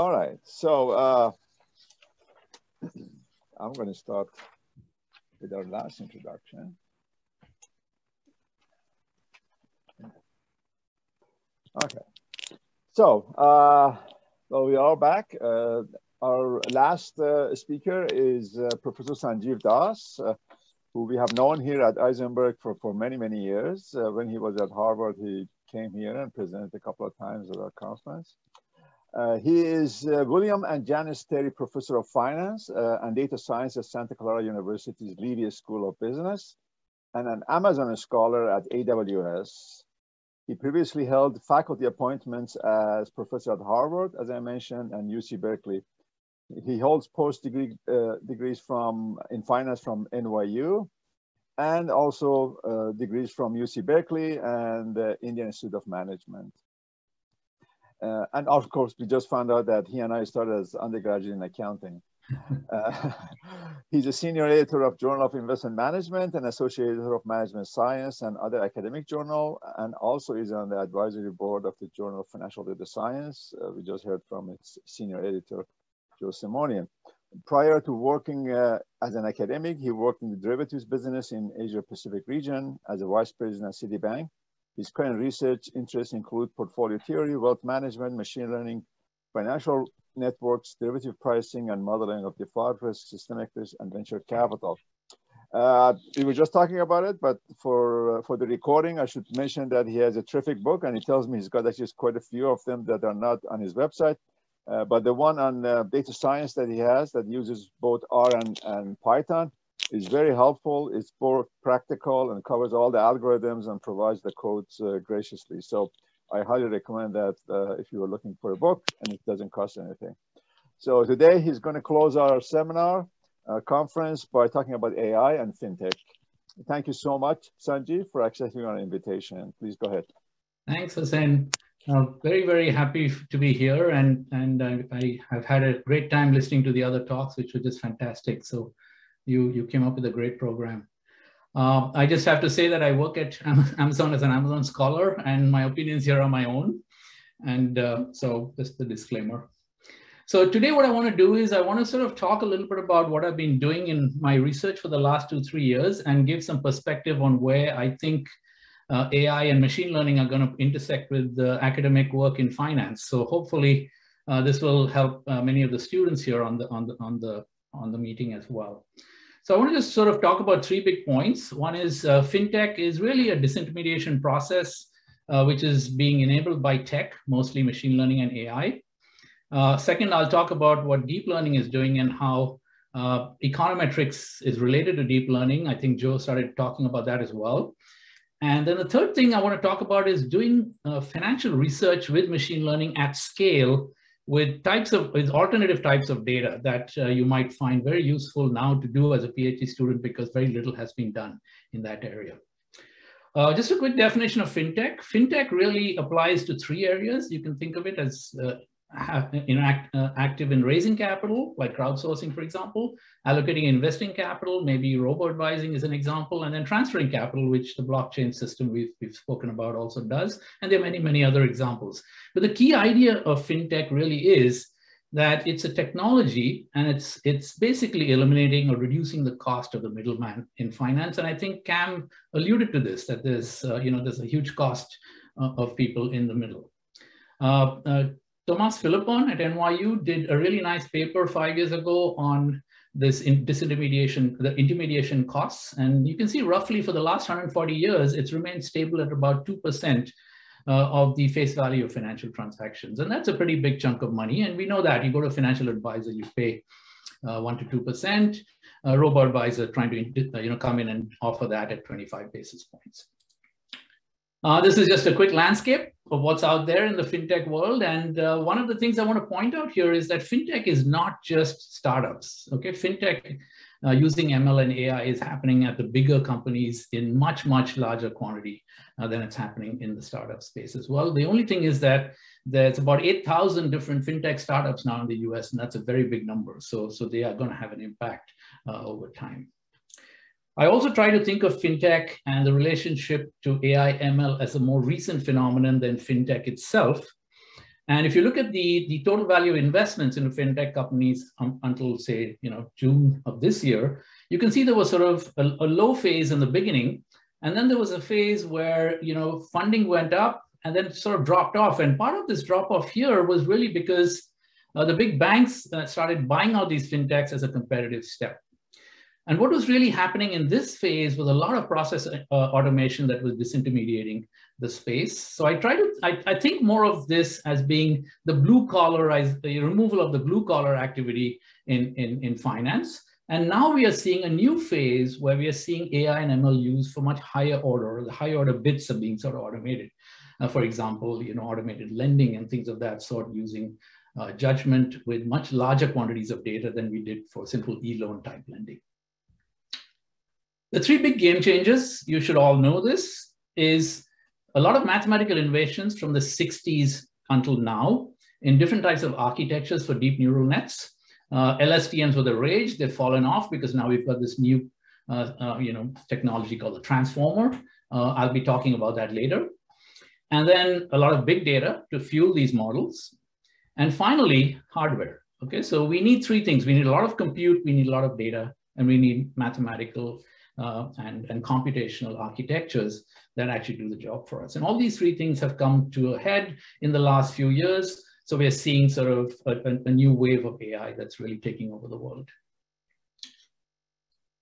All right. So uh, I'm going to start with our last introduction. Okay. So, uh, well, we are back. Uh, our last uh, speaker is uh, Professor Sanjiv Das, uh, who we have known here at Isenberg for, for many, many years. Uh, when he was at Harvard, he came here and presented a couple of times at our conference. Uh, he is uh, William and Janice Terry Professor of Finance uh, and Data Science at Santa Clara University's Leavey School of Business and an Amazon Scholar at AWS. He previously held faculty appointments as professor at Harvard, as I mentioned, and UC Berkeley. He holds post degree uh, degrees from in finance from NYU and also uh, degrees from UC Berkeley and the Indian Institute of Management. Uh, and of course, we just found out that he and I started as undergraduate in accounting. Uh, he's a senior editor of Journal of Investment Management and associate editor of Management Science and other academic journal, and also is on the advisory board of the Journal of Financial Data Science. Uh, we just heard from its senior editor, Joe Simonian. Prior to working uh, as an academic, he worked in the derivatives business in Asia Pacific region as a vice president at Citibank his current research interests include portfolio theory, wealth management, machine learning, financial networks, derivative pricing, and modeling of default risk, systemic risk, and venture capital. Uh, we were just talking about it, but for uh, for the recording, I should mention that he has a terrific book, and he tells me he's got actually quite a few of them that are not on his website. Uh, but the one on uh, data science that he has that uses both R and, and Python is very helpful. It's both practical and covers all the algorithms and provides the codes uh, graciously. So I highly recommend that uh, if you are looking for a book and it doesn't cost anything. So today he's going to close our seminar uh, conference by talking about AI and fintech. Thank you so much, Sanjiv, for accepting our invitation. Please go ahead. Thanks, Hossein. Uh, very, very happy to be here, and and I, I have had a great time listening to the other talks, which were just fantastic. So you, you came up with a great program. Uh, I just have to say that I work at Amazon as an Amazon scholar and my opinions here are my own. And uh, so just the disclaimer. So today what I want to do is I want to sort of talk a little bit about what I've been doing in my research for the last two, three years and give some perspective on where I think uh, AI and machine learning are going to intersect with the academic work in finance. So hopefully uh, this will help uh, many of the students here on the, on the, on the, on the meeting as well. So I want to just sort of talk about three big points. One is uh, fintech is really a disintermediation process, uh, which is being enabled by tech, mostly machine learning and AI. Uh, second, I'll talk about what deep learning is doing and how uh, econometrics is related to deep learning. I think Joe started talking about that as well. And then the third thing I want to talk about is doing uh, financial research with machine learning at scale with types of with alternative types of data that uh, you might find very useful now to do as a PhD student because very little has been done in that area. Uh, just a quick definition of fintech. Fintech really applies to three areas. You can think of it as uh, have, interact, uh, active in raising capital, like crowdsourcing, for example, allocating investing capital, maybe robo-advising is an example, and then transferring capital, which the blockchain system we've, we've spoken about also does. And there are many, many other examples. But the key idea of fintech really is that it's a technology and it's it's basically eliminating or reducing the cost of the middleman in finance and i think cam alluded to this that there's uh, you know there's a huge cost uh, of people in the middle uh, uh Thomas Philippon at NYU did a really nice paper five years ago on this in disintermediation, the intermediation costs. And you can see roughly for the last 140 years, it's remained stable at about 2% uh, of the face value of financial transactions. And that's a pretty big chunk of money. And we know that you go to a financial advisor, you pay uh, one to 2%, a robo advisor trying to uh, you know, come in and offer that at 25 basis points. Uh, this is just a quick landscape of what's out there in the fintech world. And uh, one of the things I want to point out here is that fintech is not just startups. Okay, fintech uh, using ML and AI is happening at the bigger companies in much, much larger quantity uh, than it's happening in the startup space as well. The only thing is that there's about 8,000 different fintech startups now in the US, and that's a very big number. So, so they are going to have an impact uh, over time. I also try to think of fintech and the relationship to AI ML as a more recent phenomenon than fintech itself. And if you look at the, the total value of investments into fintech companies um, until say, you know, June of this year, you can see there was sort of a, a low phase in the beginning. And then there was a phase where, you know, funding went up and then sort of dropped off. And part of this drop off here was really because uh, the big banks uh, started buying out these fintechs as a competitive step. And what was really happening in this phase was a lot of process uh, automation that was disintermediating the space. So I try to, I, I think more of this as being the blue collar, the removal of the blue collar activity in, in, in finance. And now we are seeing a new phase where we are seeing AI and ML used for much higher order. The higher order bits are being sort of automated. Uh, for example, you know, automated lending and things of that sort using uh, judgment with much larger quantities of data than we did for simple e-loan type lending. The three big game changers, you should all know this, is a lot of mathematical innovations from the 60s until now in different types of architectures for deep neural nets. Uh, LSTMs were the rage. They've fallen off because now we've got this new uh, uh, you know, technology called the transformer. Uh, I'll be talking about that later. And then a lot of big data to fuel these models. And finally, hardware. Okay, so we need three things. We need a lot of compute, we need a lot of data, and we need mathematical uh, and, and computational architectures that actually do the job for us. And all these three things have come to a head in the last few years. So we're seeing sort of a, a new wave of AI that's really taking over the world.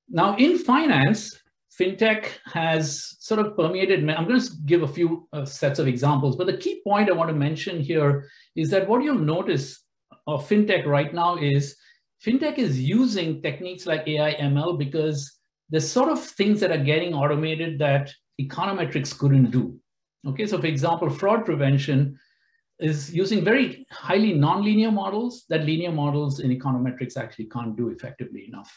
Now in finance, fintech has sort of permeated. I'm going to give a few uh, sets of examples, but the key point I want to mention here is that what you'll notice of fintech right now is fintech is using techniques like AI ML because there's sort of things that are getting automated that econometrics couldn't do. Okay, so for example, fraud prevention is using very highly nonlinear models that linear models in econometrics actually can't do effectively enough.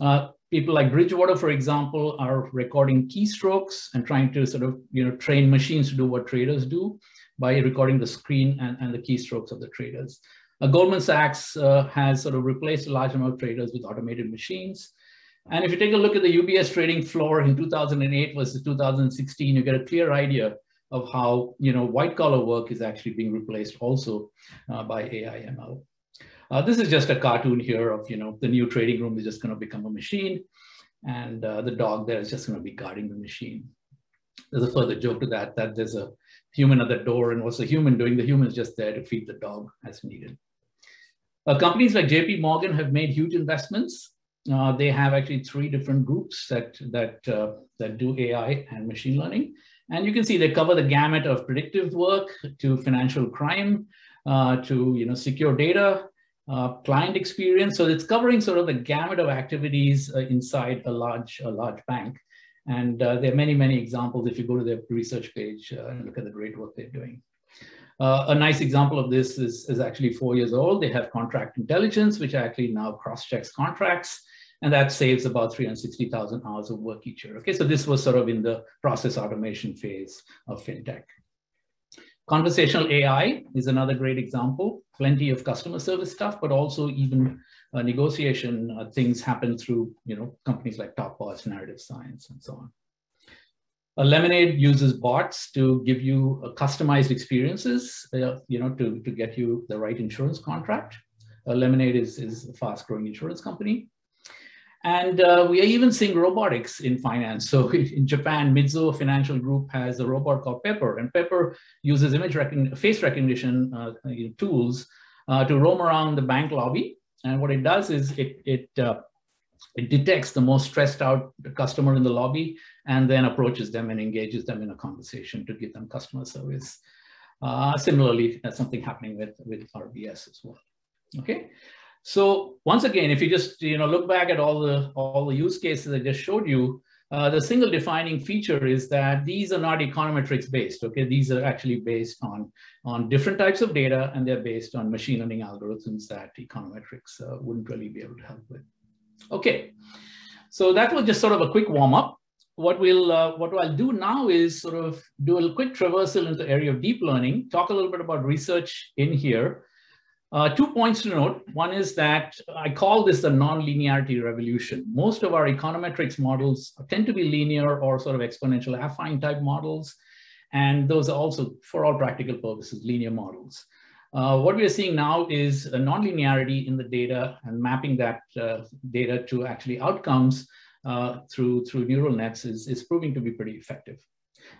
Uh, people like Bridgewater, for example, are recording keystrokes and trying to sort of you know train machines to do what traders do by recording the screen and, and the keystrokes of the traders. Uh, Goldman Sachs uh, has sort of replaced a large number of traders with automated machines. And if you take a look at the UBS trading floor in 2008 versus 2016, you get a clear idea of how you know white collar work is actually being replaced also uh, by AI ML. Uh, this is just a cartoon here of you know the new trading room is just going to become a machine, and uh, the dog there is just going to be guarding the machine. There's a further joke to that that there's a human at the door, and what's the human doing? The human is just there to feed the dog as needed. Uh, companies like JP Morgan have made huge investments uh, they have actually three different groups that that uh, that do AI and machine learning, and you can see they cover the gamut of predictive work to financial crime, uh, to you know secure data, uh, client experience. So it's covering sort of the gamut of activities uh, inside a large a large bank, and uh, there are many many examples if you go to their research page and look at the great work they're doing. Uh, a nice example of this is, is actually four years old. They have contract intelligence, which actually now cross-checks contracts and that saves about 360,000 hours of work each year. Okay, so this was sort of in the process automation phase of fintech. Conversational AI is another great example. Plenty of customer service stuff, but also even uh, negotiation uh, things happen through you know companies like Topbots, Narrative Science, and so on. A Lemonade uses bots to give you uh, customized experiences, uh, you know, to, to get you the right insurance contract. A Lemonade is, is a fast-growing insurance company. And uh, we are even seeing robotics in finance. So in Japan, Mizuho Financial Group has a robot called Pepper, and Pepper uses image recognition, face recognition uh, tools uh, to roam around the bank lobby. And what it does is it, it, uh, it detects the most stressed out customer in the lobby and then approaches them and engages them in a conversation to give them customer service. Uh, similarly, that's something happening with, with RBS as well. Okay. So once again, if you just you know look back at all the all the use cases I just showed you, uh, the single defining feature is that these are not econometrics based. Okay, these are actually based on on different types of data, and they're based on machine learning algorithms that econometrics uh, wouldn't really be able to help with. Okay, so that was just sort of a quick warm up. What we'll uh, what I'll do now is sort of do a quick traversal into the area of deep learning, talk a little bit about research in here, uh, two points to note. One is that I call this the non-linearity revolution. Most of our econometrics models tend to be linear or sort of exponential affine type models. And those are also, for all practical purposes, linear models. Uh, what we are seeing now is a nonlinearity in the data and mapping that uh, data to actually outcomes uh, through, through neural nets is, is proving to be pretty effective.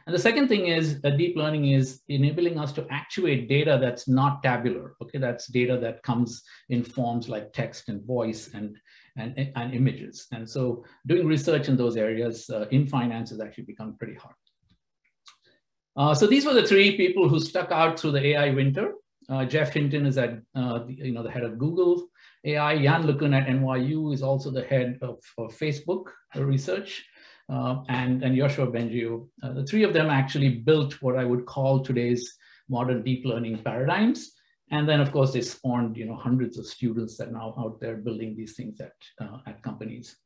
And the second thing is uh, deep learning is enabling us to actuate data that's not tabular. Okay, that's data that comes in forms like text and voice and, and, and images. And so doing research in those areas uh, in finance has actually become pretty hard. Uh, so these were the three people who stuck out through the AI winter. Uh, Geoff Hinton is at, uh, the, you know, the head of Google AI. Yann LeCun at NYU is also the head of, of Facebook research. Uh, and, and Yoshua Bengio. Uh, the three of them actually built what I would call today's modern deep learning paradigms. And then, of course, they spawned you know, hundreds of students that are now out there building these things at, uh, at companies.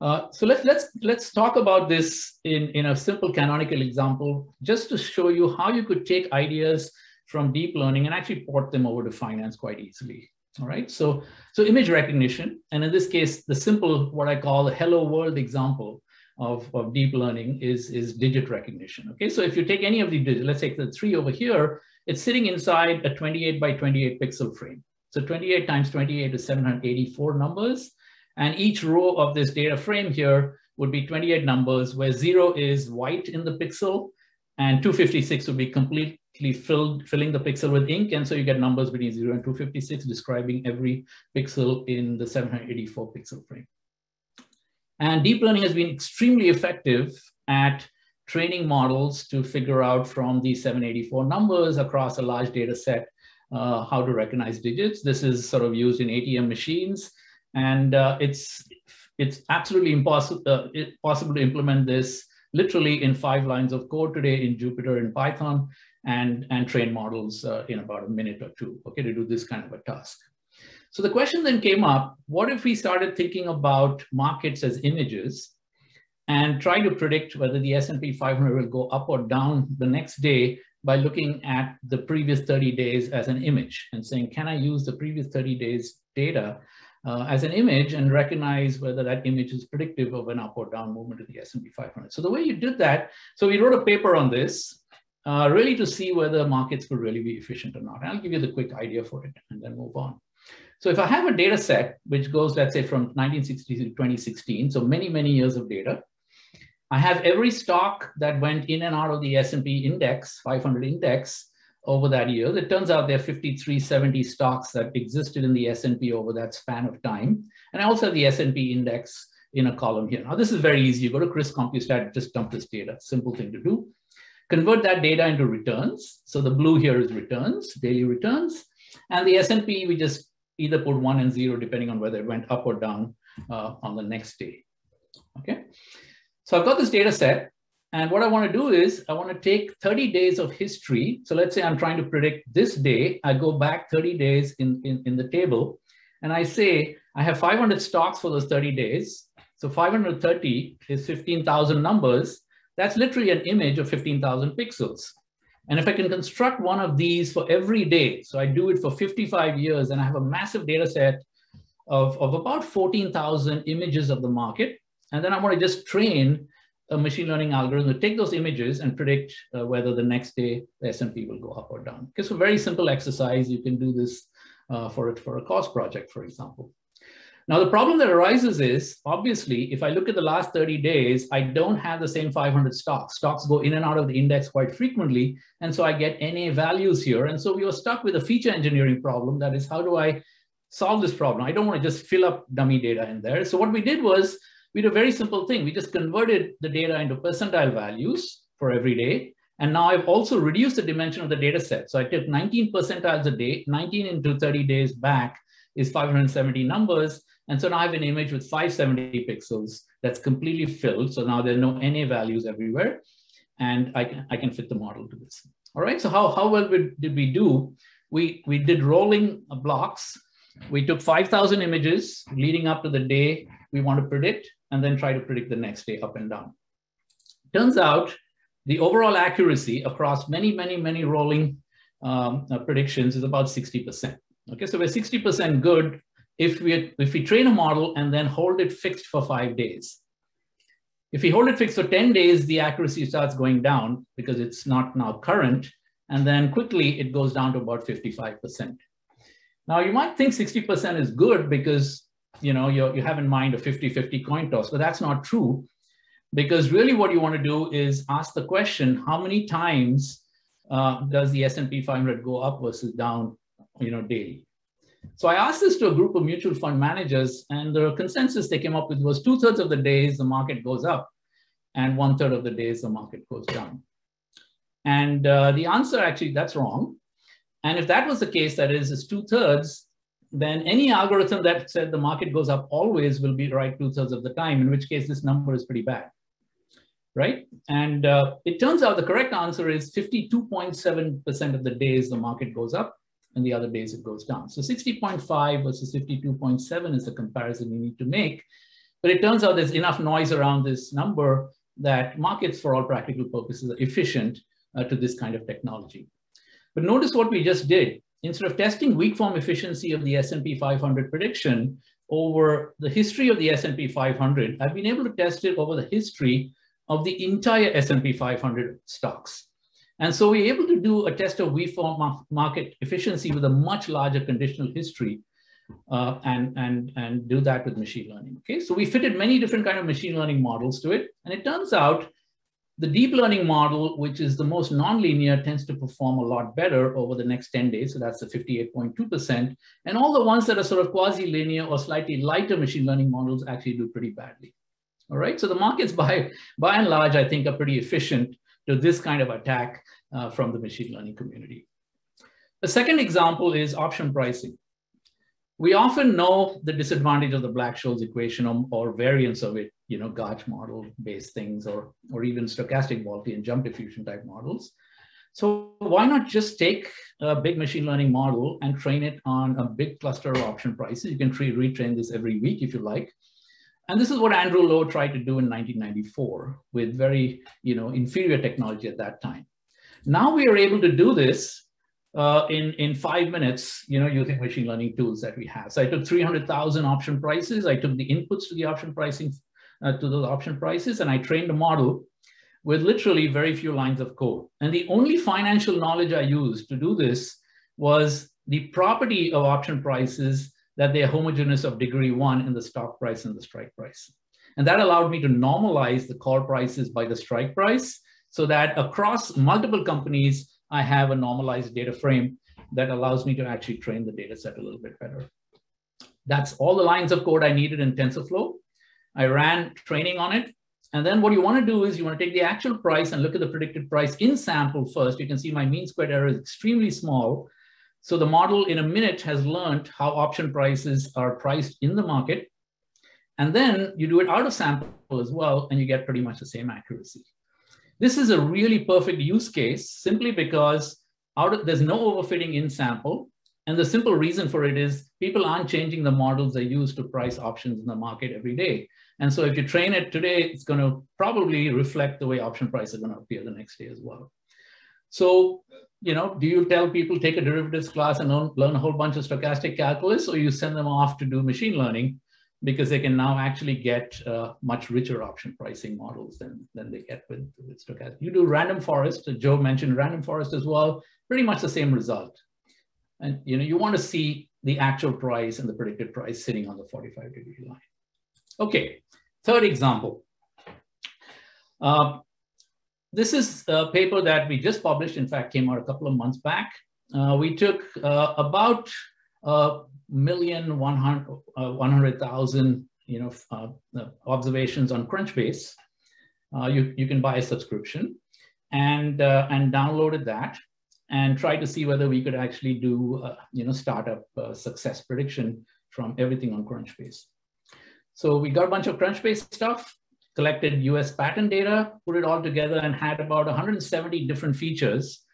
Uh, so let's let's let's talk about this in in a simple canonical example, just to show you how you could take ideas from deep learning and actually port them over to finance quite easily. All right, so, so image recognition, and in this case, the simple, what I call the hello world example of, of deep learning is, is digit recognition. Okay, so if you take any of the digits, let's take the three over here, it's sitting inside a 28 by 28 pixel frame. So 28 times 28 is 784 numbers. And each row of this data frame here would be 28 numbers where zero is white in the pixel and 256 would be complete filled, filling the pixel with ink. And so you get numbers between 0 and 256 describing every pixel in the 784 pixel frame. And deep learning has been extremely effective at training models to figure out from these 784 numbers across a large data set uh, how to recognize digits. This is sort of used in ATM machines. And uh, it's, it's absolutely impossible, uh, possible to implement this literally in five lines of code today in Jupyter and Python and, and train models uh, in about a minute or two, okay, to do this kind of a task. So the question then came up, what if we started thinking about markets as images and try to predict whether the S&P 500 will go up or down the next day by looking at the previous 30 days as an image and saying, can I use the previous 30 days data uh, as an image and recognize whether that image is predictive of an up or down movement of the S&P 500. So the way you did that, so we wrote a paper on this, uh, really to see whether markets could really be efficient or not. And I'll give you the quick idea for it and then move on. So if I have a data set, which goes, let's say from 1960 to 2016, so many, many years of data, I have every stock that went in and out of the S&P index, 500 index, over that year. It turns out there are 5370 stocks that existed in the S&P over that span of time. And I also have the S&P index in a column here. Now, this is very easy. You go to CRSP CompuStat, just dump this data. Simple thing to do. Convert that data into returns. So the blue here is returns, daily returns. And the S&P, we just either put one and zero, depending on whether it went up or down uh, on the next day. Okay. So I've got this data set. And what I want to do is I want to take 30 days of history. So let's say I'm trying to predict this day. I go back 30 days in, in, in the table. And I say I have 500 stocks for those 30 days. So 530 is 15,000 numbers. That's literally an image of 15,000 pixels. And if I can construct one of these for every day, so I do it for 55 years and I have a massive data set of, of about 14,000 images of the market. And then I want to just train a machine learning algorithm to take those images and predict uh, whether the next day the S&P will go up or down. It's a very simple exercise. You can do this uh, for it for a cost project, for example. Now, the problem that arises is, obviously, if I look at the last 30 days, I don't have the same 500 stocks. Stocks go in and out of the index quite frequently. And so I get NA values here. And so we were stuck with a feature engineering problem. That is, how do I solve this problem? I don't want to just fill up dummy data in there. So what we did was we did a very simple thing. We just converted the data into percentile values for every day. And now I've also reduced the dimension of the data set. So I took 19 percentiles a day, 19 into 30 days back is 570 numbers. And so now I have an image with 570 pixels that's completely filled. So now there are no NA values everywhere. And I can, I can fit the model to this. All right, so how, how well did we do? We, we did rolling blocks. We took 5,000 images leading up to the day we want to predict, and then try to predict the next day up and down. Turns out the overall accuracy across many, many, many rolling um, uh, predictions is about 60%. Okay, so we're 60% good if we, if we train a model and then hold it fixed for five days. If we hold it fixed for 10 days, the accuracy starts going down because it's not now current. And then quickly it goes down to about 55%. Now you might think 60% is good because you know you you have in mind a 50-50 coin toss, but that's not true because really what you want to do is ask the question, how many times uh, does the S&P 500 go up versus down, you know, daily? So I asked this to a group of mutual fund managers and the consensus they came up with was two thirds of the days the market goes up and one third of the days the market goes down. And uh, the answer actually, that's wrong. And if that was the case, that is, is two thirds, then any algorithm that said the market goes up always will be right two thirds of the time, in which case this number is pretty bad right? And uh, it turns out the correct answer is 52.7% of the days the market goes up and the other days it goes down. So 60.5 versus 52.7 is the comparison you need to make. But it turns out there's enough noise around this number that markets for all practical purposes are efficient uh, to this kind of technology. But notice what we just did. Instead of testing weak form efficiency of the S&P 500 prediction over the history of the S&P 500, I've been able to test it over the history of the entire S&P 500 stocks. And so we're able to do a test of weak form market efficiency with a much larger conditional history uh, and, and, and do that with machine learning. Okay, so we fitted many different kind of machine learning models to it. And it turns out the deep learning model, which is the most nonlinear, tends to perform a lot better over the next 10 days. So that's the 58.2%. And all the ones that are sort of quasi-linear or slightly lighter machine learning models actually do pretty badly. All right, so the markets by, by and large, I think are pretty efficient to this kind of attack uh, from the machine learning community. The second example is option pricing. We often know the disadvantage of the Black-Scholes equation or, or, variants of it, you know, GARCH model based things or, or even stochastic and jump diffusion type models. So why not just take a big machine learning model and train it on a big cluster of option prices? You can retrain this every week if you like. And this is what Andrew Lo tried to do in 1994 with very you know, inferior technology at that time. Now we are able to do this uh, in, in five minutes, you know, using machine learning tools that we have. So I took 300,000 option prices. I took the inputs to the option pricing, uh, to those option prices, and I trained a model with literally very few lines of code. And the only financial knowledge I used to do this was the property of option prices that they are homogeneous of degree one in the stock price and the strike price. And that allowed me to normalize the call prices by the strike price so that across multiple companies, I have a normalized data frame that allows me to actually train the data set a little bit better. That's all the lines of code I needed in TensorFlow. I ran training on it. And then what you want to do is you want to take the actual price and look at the predicted price in sample first. You can see my mean squared error is extremely small. So the model in a minute has learned how option prices are priced in the market. And then you do it out of sample as well, and you get pretty much the same accuracy. This is a really perfect use case simply because out of, there's no overfitting in sample. And the simple reason for it is people aren't changing the models they use to price options in the market every day. And so if you train it today, it's going to probably reflect the way option prices are going to appear the next day as well. So you know, do you tell people take a derivatives class and learn, a whole bunch of stochastic calculus, or you send them off to do machine learning because they can now actually get uh, much richer option pricing models than, than they get with, with stochastic. You do random forest, Joe mentioned random forest as well, pretty much the same result. And you know, you want to see the actual price and the predicted price sitting on the 45 degree line. Okay, third example. Uh, this is a paper that we just published, in fact, came out a couple of months back. Uh, we took uh, about a million one hundred uh, one hundred thousand you know uh, uh, observations on Crunchbase. Uh, you you can buy a subscription, and and downloaded that, and tried to see whether we could actually do you know startup success prediction from everything on Crunchbase. So we got a bunch of Crunchbase stuff collected US patent data, put it all together and had about 170 different features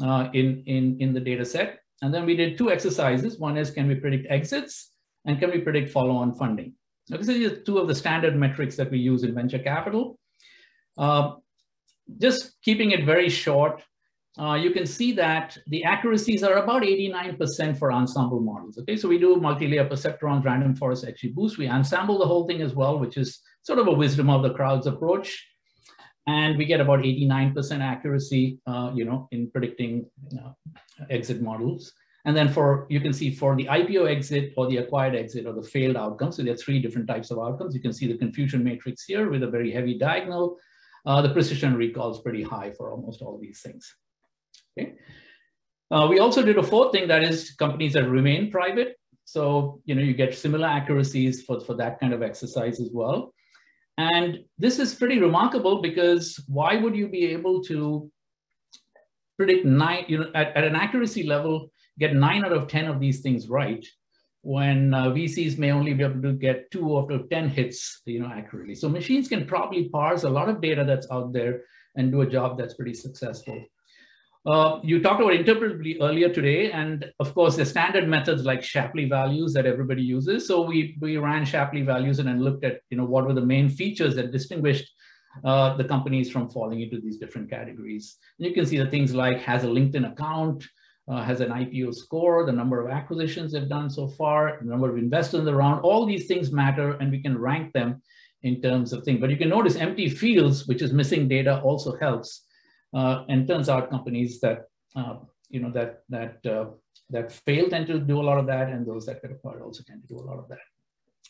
uh, in, in, in the data set. And then we did two exercises. One is, can we predict exits? And can we predict follow-on funding? Now, these are two of the standard metrics that we use in venture capital. Uh, just keeping it very short, uh, you can see that the accuracies are about 89% for ensemble models. Okay, so we do multi-layer perceptrons, random forest XGBoost. We ensemble the whole thing as well, which is sort of a wisdom of the crowds approach. And we get about 89% accuracy, uh, you know, in predicting exit models. And then for, you can see for the IPO exit or the acquired exit or the failed outcome. So there are three different types of outcomes. You can see the confusion matrix here with a very heavy diagonal. Uh, the precision recall is pretty high for almost all these things. Okay. Uh, we also did a fourth thing that is companies that remain private. So, you know, you get similar accuracies for, for that kind of exercise as well. And this is pretty remarkable because why would you be able to predict nine, you know, at, at an accuracy level, get nine out of 10 of these things right when uh, VCs may only be able to get two out of 10 hits, you know, accurately. So machines can probably parse a lot of data that's out there and do a job that's pretty successful. Uh, you talked about interpretability earlier today, and of course, the standard methods like Shapley values that everybody uses. So we, we ran Shapley values and then looked at you know what were the main features that distinguished uh, the companies from falling into these different categories. And you can see the things like has a LinkedIn account, uh, has an IPO score, the number of acquisitions they've done so far, the number of investors in the round. All these things matter, and we can rank them in terms of things. But you can notice empty fields, which is missing data, also helps. Uh, and turns out companies that uh, you know that that uh, that fail tend to do a lot of that, and those that get acquired also tend to do a lot of that.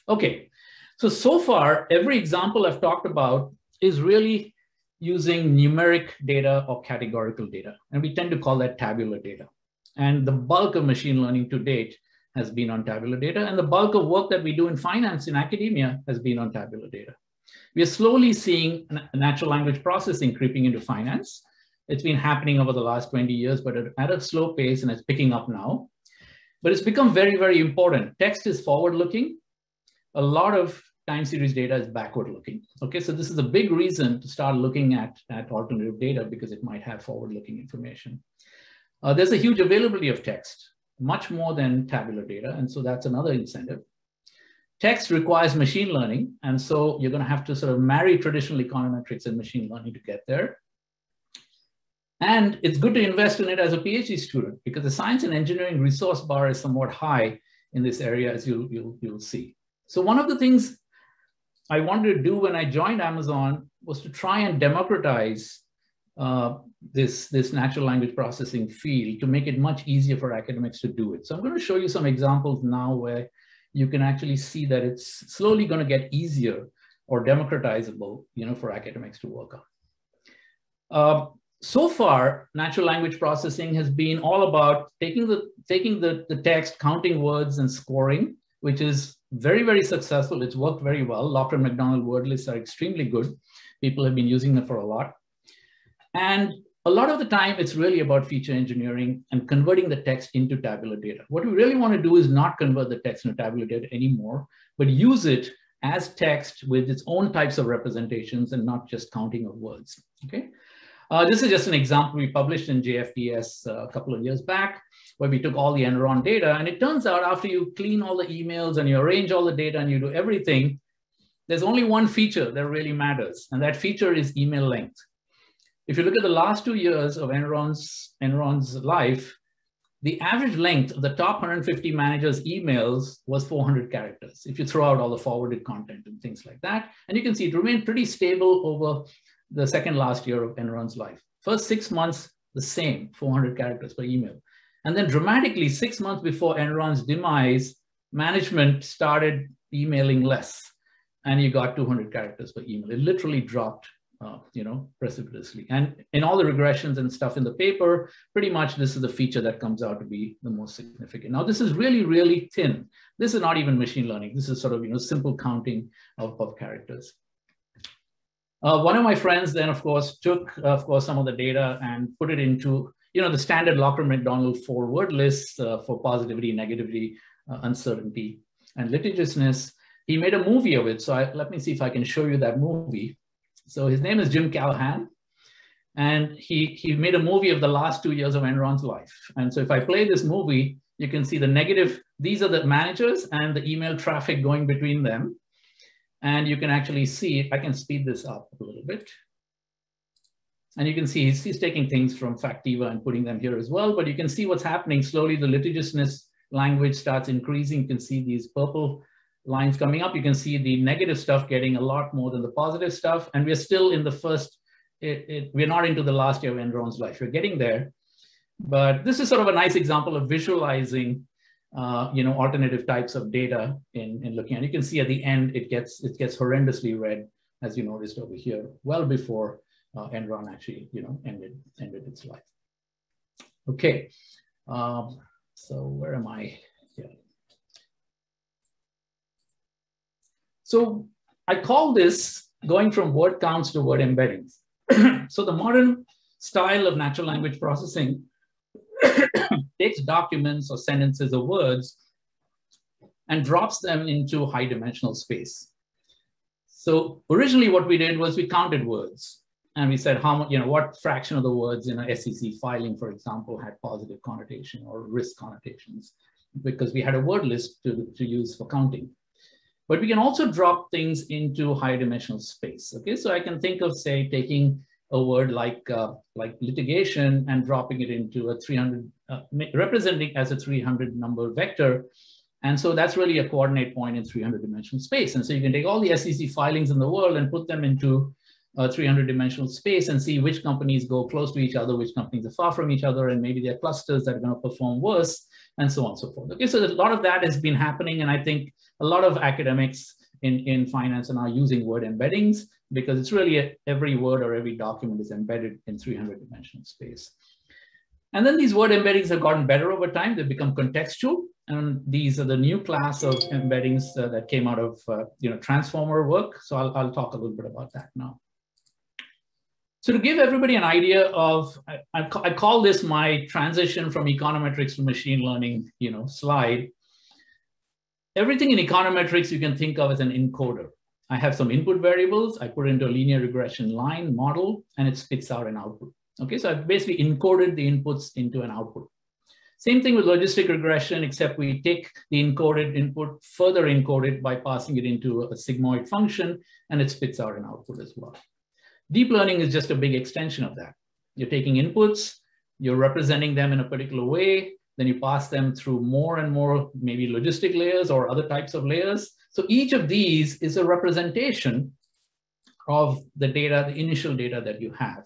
Okay, so so far every example I've talked about is really using numeric data or categorical data, and we tend to call that tabular data. And the bulk of machine learning to date has been on tabular data, and the bulk of work that we do in finance in academia has been on tabular data. We are slowly seeing natural language processing creeping into finance, it's been happening over the last 20 years, but at a slow pace and it's picking up now. But it's become very, very important. Text is forward looking. A lot of time series data is backward looking. Okay, so this is a big reason to start looking at, at alternative data because it might have forward looking information. Uh, there's a huge availability of text, much more than tabular data. And so that's another incentive. Text requires machine learning. And so you're going to have to sort of marry traditional econometrics and machine learning to get there. And it's good to invest in it as a PhD student because the science and engineering resource bar is somewhat high in this area, as you'll, you'll, you'll see. So one of the things I wanted to do when I joined Amazon was to try and democratize uh, this, this natural language processing field to make it much easier for academics to do it. So I'm going to show you some examples now where you can actually see that it's slowly going to get easier or democratizable, you know, for academics to work on. Uh, so far, natural language processing has been all about taking the taking the, the text, counting words, and scoring, which is very, very successful. It's worked very well. Loughran McDonald word lists are extremely good. People have been using them for a lot. And a lot of the time, it's really about feature engineering and converting the text into tabular data. What we really want to do is not convert the text into tabular data anymore, but use it as text with its own types of representations and not just counting of words. Okay. Uh, this is just an example we published in JFDS uh, a couple of years back, where we took all the Enron data. And it turns out after you clean all the emails and you arrange all the data and you do everything, there's only one feature that really matters. And that feature is email length. If you look at the last two years of Enron's, Enron's life, the average length of the top 150 managers' emails was 400 characters, if you throw out all the forwarded content and things like that. And you can see it remained pretty stable over the second last year of Enron's life. First six months, the same, 400 characters per email. And then dramatically, six months before Enron's demise, management started emailing less and you got 200 characters per email. It literally dropped, uh, you know, precipitously. And in all the regressions and stuff in the paper, pretty much this is the feature that comes out to be the most significant. Now, this is really, really thin. This is not even machine learning. This is sort of, you know, simple counting of, of characters. Uh, one of my friends then, of course, took, uh, of course, some of the data and put it into, you know, the standard Loughran McDonald four word lists uh, for positivity, negativity, uh, uncertainty, and litigiousness. He made a movie of it. So I, let me see if I can show you that movie. So his name is Jim Callahan. And he, he made a movie of the last two years of Enron's life. And so if I play this movie, you can see the negative, these are the managers and the email traffic going between them. And you can actually see, I can speed this up a little bit. And you can see he's, he's taking things from Factiva and putting them here as well, but you can see what's happening. Slowly the litigiousness language starts increasing. You can see these purple lines coming up. You can see the negative stuff getting a lot more than the positive stuff. And we're still in the first it, it, we're not into the last year of Enron's life. We're getting there. But this is sort of a nice example of visualizing uh, you know, alternative types of data in, in looking at. You can see at the end, it gets, it gets horrendously red, as you noticed over here, well before uh, Enron actually, you know, ended, ended its life. Okay, um, so where am I? Yeah. So I call this going from word counts to word embeddings. so the modern style of natural language processing takes documents or sentences or words and drops them into high dimensional space. So originally what we did was we counted words and we said how much, you know, what fraction of the words in a SEC filing, for example, had positive connotation or risk connotations because we had a word list to, to use for counting. But we can also drop things into high dimensional space. Okay, so I can think of say taking a word like uh, like litigation and dropping it into a 300, uh, representing as a 300 number vector. And so that's really a coordinate point in 300 dimensional space. And so you can take all the SEC filings in the world and put them into a 300 dimensional space and see which companies go close to each other, which companies are far from each other, and maybe there are clusters that are going to perform worse, and so on and so forth. Okay, so a lot of that has been happening, and I think a lot of academics in, in finance are now using word embeddings because it's really a, every word or every document is embedded in 300 dimensional space. And then these word embeddings have gotten better over time. They've become contextual. And these are the new class of embeddings uh, that came out of uh, you know, transformer work. So I'll, I'll talk a little bit about that now. So to give everybody an idea of, I, I, I call this my transition from econometrics to machine learning you know, slide. Everything in econometrics you can think of as an encoder. I have some input variables, I put into a linear regression line model, and it spits out an output. Okay, so I've basically encoded the inputs into an output. Same thing with logistic regression, except we take the encoded input, further encode it by passing it into a sigmoid function, and it spits out an output as well. Deep learning is just a big extension of that. You're taking inputs, you're representing them in a particular way, then you pass them through more and more maybe logistic layers or other types of layers. So each of these is a representation of the data, the initial data that you have.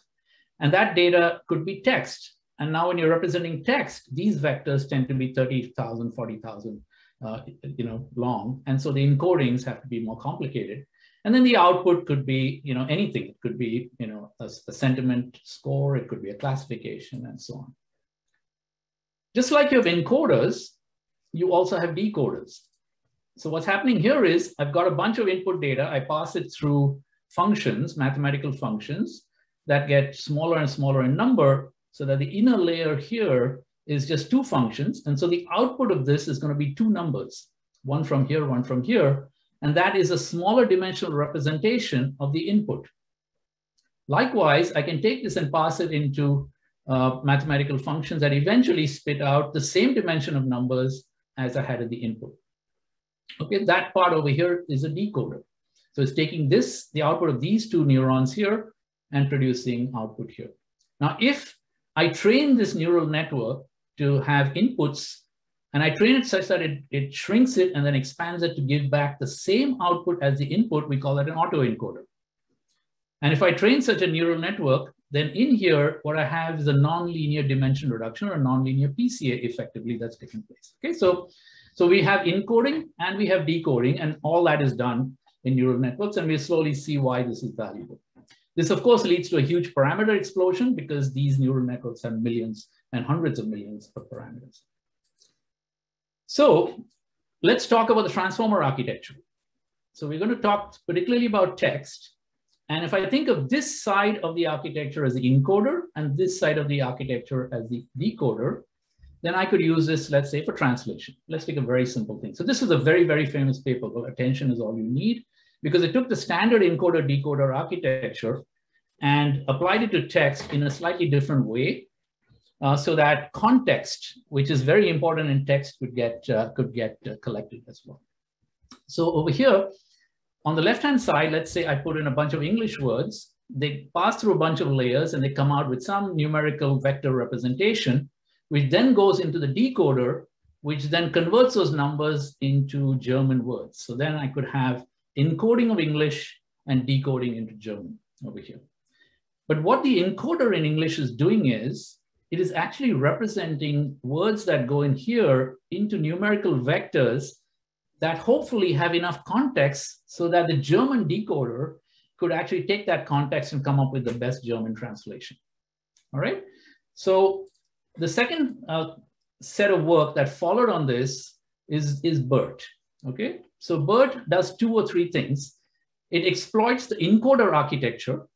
And that data could be text. And now when you're representing text, these vectors tend to be 30,000, 40,000 uh, you know, long. And so the encodings have to be more complicated. And then the output could be, you know, anything. It could be, you know, a, a sentiment score. It could be a classification and so on. Just like you have encoders, you also have decoders. So what's happening here is I've got a bunch of input data. I pass it through functions, mathematical functions that get smaller and smaller in number so that the inner layer here is just two functions. And so the output of this is going to be two numbers, one from here, one from here. And that is a smaller dimensional representation of the input. Likewise, I can take this and pass it into uh, mathematical functions that eventually spit out the same dimension of numbers as I had in the input. Okay, that part over here is a decoder. So it's taking this, the output of these two neurons here, and producing output here. Now, if I train this neural network to have inputs, and I train it such that it, it shrinks it and then expands it to give back the same output as the input, we call that an autoencoder. And if I train such a neural network, then in here, what I have is a nonlinear dimension reduction or nonlinear PCA effectively that's taking place. Okay, so, so we have encoding and we have decoding and all that is done in neural networks and we slowly see why this is valuable. This of course leads to a huge parameter explosion because these neural networks have millions and hundreds of millions of parameters. So let's talk about the transformer architecture. So we're going to talk particularly about text and if I think of this side of the architecture as the encoder and this side of the architecture as the decoder, then I could use this, let's say, for translation. Let's take a very simple thing. So this is a very, very famous paper called Attention is All You Need, because it took the standard encoder-decoder architecture and applied it to text in a slightly different way uh, so that context, which is very important in text, could get, uh, could get uh, collected as well. So over here, on the left-hand side, let's say I put in a bunch of English words, they pass through a bunch of layers and they come out with some numerical vector representation, which then goes into the decoder, which then converts those numbers into German words. So then I could have encoding of English and decoding into German over here. But what the encoder in English is doing is it is actually representing words that go in here into numerical vectors that hopefully have enough context so that the German decoder could actually take that context and come up with the best German translation. All right. So the second uh, set of work that followed on this is, is BERT. Okay. So BERT does two or three things. It exploits the encoder architecture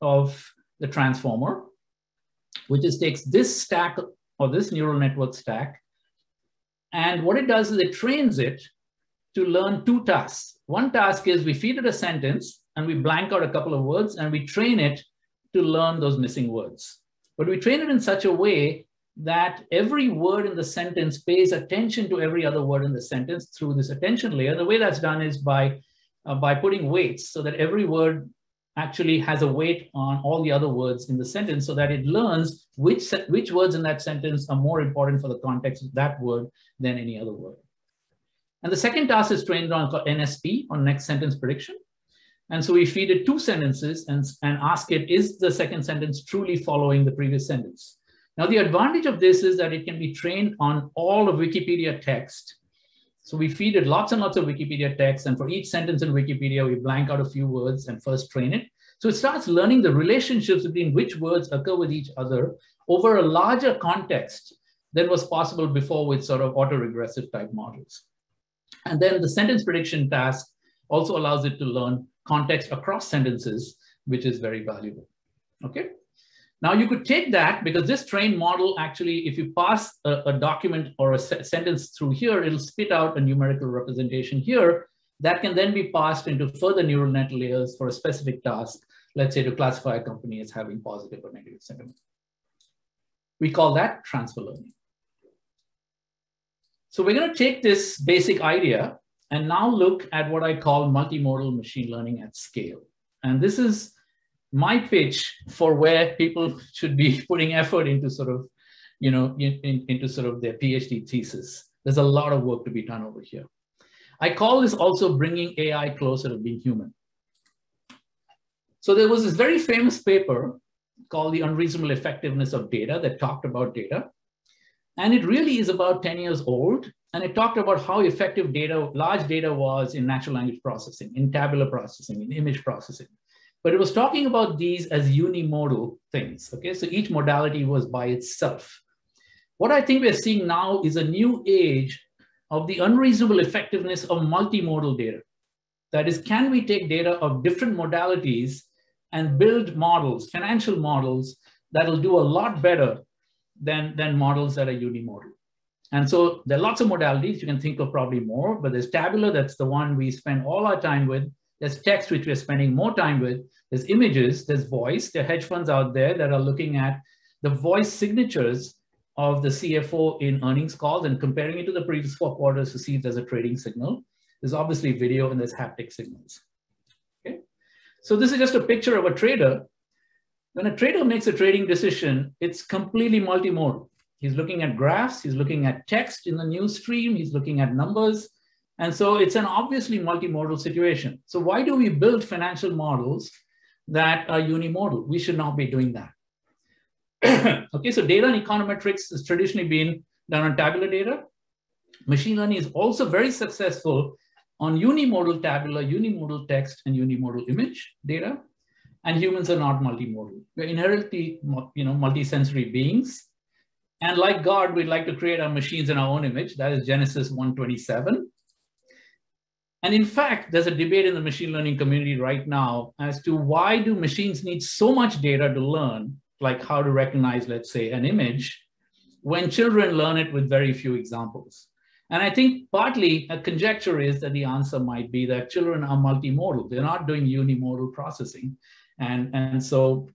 of the transformer, which is takes this stack or this neural network stack. And what it does is it trains it to learn two tasks. One task is we feed it a sentence and we blank out a couple of words and we train it to learn those missing words. But we train it in such a way that every word in the sentence pays attention to every other word in the sentence through this attention layer. The way that's done is by, uh, by putting weights so that every word actually has a weight on all the other words in the sentence so that it learns which, which words in that sentence are more important for the context of that word than any other word. And the second task is trained on NSP, on next sentence prediction. And so we feed it two sentences and, and ask it, is the second sentence truly following the previous sentence? Now, the advantage of this is that it can be trained on all of Wikipedia text. So we feed it lots and lots of Wikipedia text, and for each sentence in Wikipedia, we blank out a few words and first train it. So it starts learning the relationships between which words occur with each other over a larger context than was possible before with sort of autoregressive type models. And then the sentence prediction task also allows it to learn context across sentences, which is very valuable. Okay. Now you could take that because this trained model actually, if you pass a, a document or a se sentence through here, it'll spit out a numerical representation here that can then be passed into further neural net layers for a specific task, let's say to classify a company as having positive or negative sentiment. We call that transfer learning. So we're going to take this basic idea and now look at what I call multimodal machine learning at scale. And this is my pitch for where people should be putting effort into sort of, you know, in, in, into sort of their PhD thesis. There's a lot of work to be done over here. I call this also bringing AI closer to being human. So there was this very famous paper called The Unreasonable Effectiveness of Data that talked about data. And it really is about 10 years old. And it talked about how effective data, large data was in natural language processing, in tabular processing, in image processing. But it was talking about these as unimodal things. Okay, so each modality was by itself. What I think we're seeing now is a new age of the unreasonable effectiveness of multimodal data. That is, can we take data of different modalities and build models, financial models, that'll do a lot better than, than models that are unimodal. And so there are lots of modalities. You can think of probably more, but there's tabular. That's the one we spend all our time with. There's text, which we're spending more time with. There's images, there's voice. There are hedge funds out there that are looking at the voice signatures of the CFO in earnings calls and comparing it to the previous four quarters to see if there's a trading signal. There's obviously video and there's haptic signals. Okay. So this is just a picture of a trader when a trader makes a trading decision, it's completely multimodal. He's looking at graphs, he's looking at text in the news stream, he's looking at numbers. And so it's an obviously multimodal situation. So why do we build financial models that are unimodal? We should not be doing that. okay, so data and econometrics has traditionally been done on tabular data. Machine learning is also very successful on unimodal tabular, unimodal text, and unimodal image data and humans are not multimodal. We're inherently, you know, multisensory beings. And like God, we'd like to create our machines in our own image. That is Genesis 127. And in fact, there's a debate in the machine learning community right now as to why do machines need so much data to learn, like how to recognize, let's say, an image, when children learn it with very few examples. And I think partly a conjecture is that the answer might be that children are multimodal. They're not doing unimodal processing. And, and so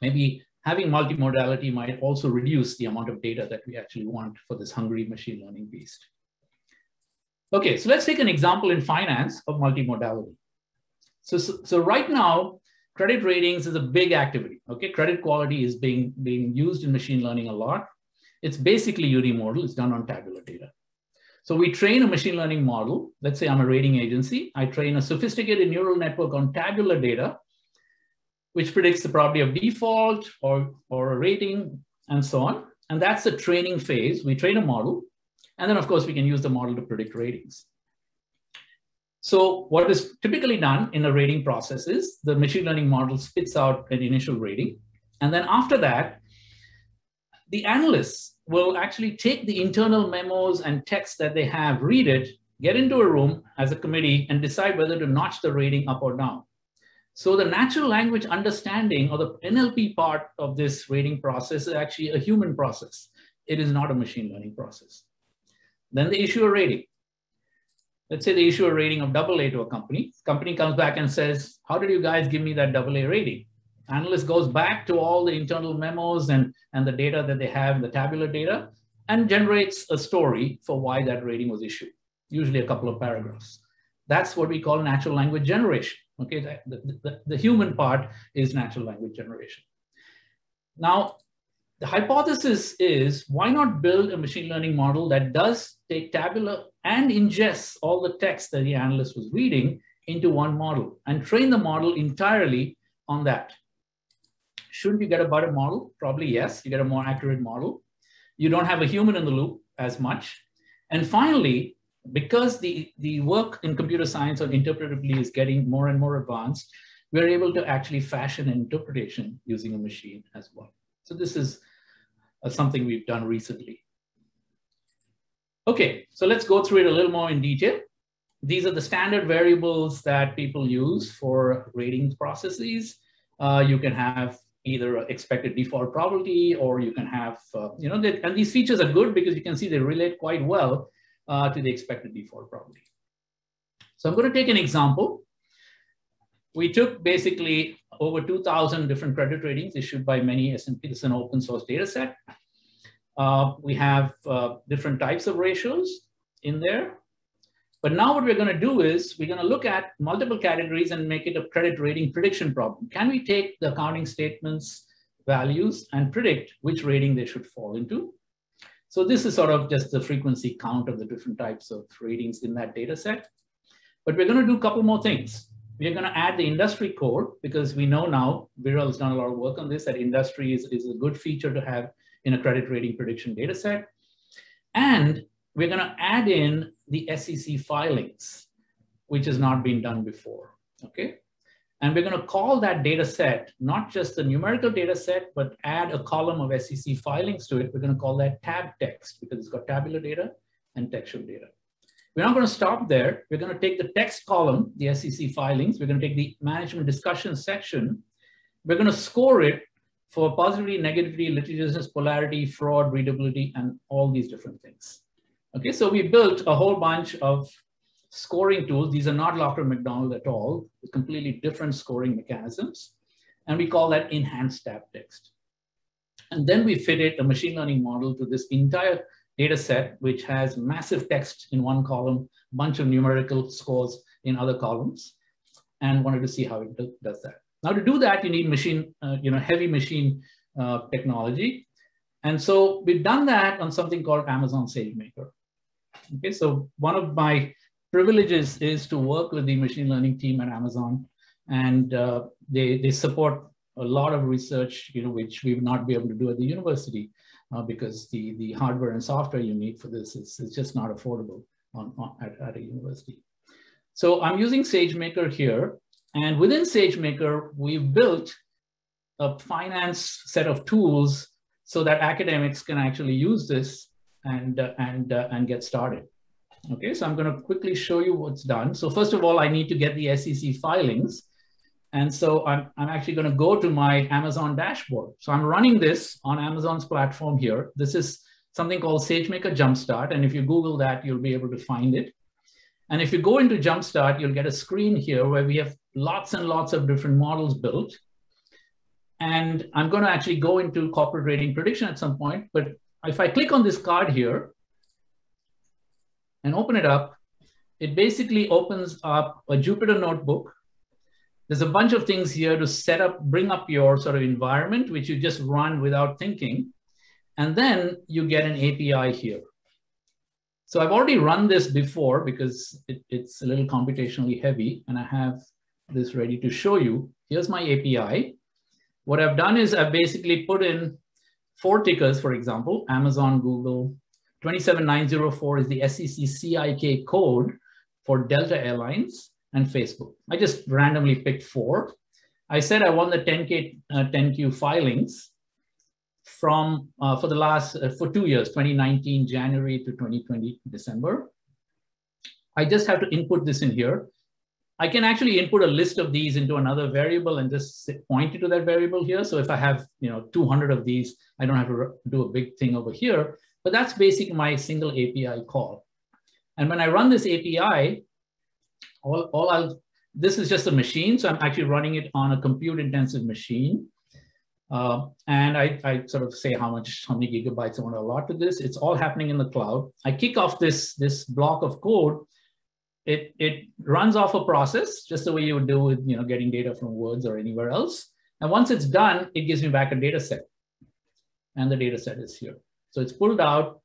maybe having multimodality might also reduce the amount of data that we actually want for this hungry machine learning beast. Okay, so let's take an example in finance of multimodality. So, so, so right now, credit ratings is a big activity. Okay, credit quality is being, being used in machine learning a lot. It's basically unimodal, it's done on tabular data. So we train a machine learning model. Let's say I'm a rating agency. I train a sophisticated neural network on tabular data. which predicts the probability of default or, or a rating and so on. And that's the training phase. We train a model. And then of course we can use the model to predict ratings. So what is typically done in a rating process is the machine learning model spits out an initial rating. And then after that, the analysts will actually take the internal memos and text that they have, read it, get into a room as a committee and decide whether to notch the rating up or down. So the natural language understanding or the NLP part of this rating process is actually a human process. It is not a machine learning process. Then they issue a rating. Let's say they issue a rating of double A to a company. Company comes back and says, how did you guys give me that double A rating? Analyst goes back to all the internal memos and, and the data that they have, the tabular data, and generates a story for why that rating was issued, usually a couple of paragraphs. That's what we call natural language generation. Okay, the, the, the human part is natural language generation. Now, the hypothesis is why not build a machine learning model that does take tabular and ingests all the text that the analyst was reading into one model and train the model entirely on that. Shouldn't you get a better model? Probably yes, you get a more accurate model. You don't have a human in the loop as much. And finally, because the, the work in computer science on interpretability is getting more and more advanced, we're able to actually fashion an interpretation using a machine as well. So this is something we've done recently. Okay, so let's go through it a little more in detail. These are the standard variables that people use for rating processes. Uh, you can have either expected default probability or you can have, uh, you know, that, and these features are good because you can see they relate quite well uh, to the expected default probability. So I'm going to take an example. We took basically over 2,000 different credit ratings issued by many S&P. This is an open source data set. Uh, we have uh, different types of ratios in there. But now what we're going to do is we're going to look at multiple categories and make it a credit rating prediction problem. Can we take the accounting statements values and predict which rating they should fall into? So this is sort of just the frequency count of the different types of ratings in that data set. But we're going to do a couple more things. We're going to add the industry code because we know now, Viral has done a lot of work on this, that industry is, is a good feature to have in a credit rating prediction data set. And we're going to add in the SEC filings, which has not been done before. Okay. And we're going to call that data set, not just the numerical data set, but add a column of SEC filings to it. We're going to call that tab text because it's got tabular data and textual data. We're not going to stop there. We're going to take the text column, the SEC filings. We're going to take the management discussion section. We're going to score it for positivity, negativity, litigiousness, polarity, fraud, readability, and all these different things. Okay, so we built a whole bunch of scoring tools. These are not Loughran McDonald at all, completely different scoring mechanisms. And we call that enhanced tab text. And then we fitted a machine learning model to this entire data set, which has massive text in one column, bunch of numerical scores in other columns, and wanted to see how it does that. Now to do that, you need machine, uh, you know, heavy machine uh, technology. And so we've done that on something called Amazon SageMaker. Okay, so one of my privileges is to work with the machine learning team at Amazon, and uh, they, they support a lot of research, you know, which we would not be able to do at the university uh, because the, the hardware and software you need for this is, is just not affordable on, on at, at a university. So I'm using SageMaker here, and within SageMaker, we've built a finance set of tools so that academics can actually use this and, uh, and, uh, and get started. Okay, so I'm going to quickly show you what's done. So first of all, I need to get the SEC filings. And so I'm, I'm actually going to go to my Amazon dashboard. So I'm running this on Amazon's platform here. This is something called SageMaker Jumpstart. And if you Google that, you'll be able to find it. And if you go into Jumpstart, you'll get a screen here where we have lots and lots of different models built. And I'm going to actually go into corporate rating prediction at some point. But if I click on this card here and open it up, it basically opens up a Jupyter notebook. There's a bunch of things here to set up, bring up your sort of environment, which you just run without thinking. And then you get an API here. So I've already run this before because it, it's a little computationally heavy and I have this ready to show you. Here's my API. What I've done is I've basically put in four tickers, for example, Amazon, Google. 27904 is the SEC CIK code for Delta Airlines and Facebook. I just randomly picked four. I said I want the 10K, uh, 10Q filings from uh, for the last uh, for two years 2019 january to 2020 december. I just have to input this in here. I can actually input a list of these into another variable and just point it to that variable here. So if i have you know 200 of these i don't have to do a big thing over here. But that's basically my single api call. And when i run this api all, all i'll this is just a machine so i'm actually running it on a compute intensive machine uh, and I, I, sort of say how much, how many gigabytes I want to allot to this. It's all happening in the cloud. I kick off this, this block of code. It, it runs off a process, just the way you would do with you know, getting data from WRDS or anywhere else. And once it's done, it gives me back a data set. And the data set is here. So it's pulled out.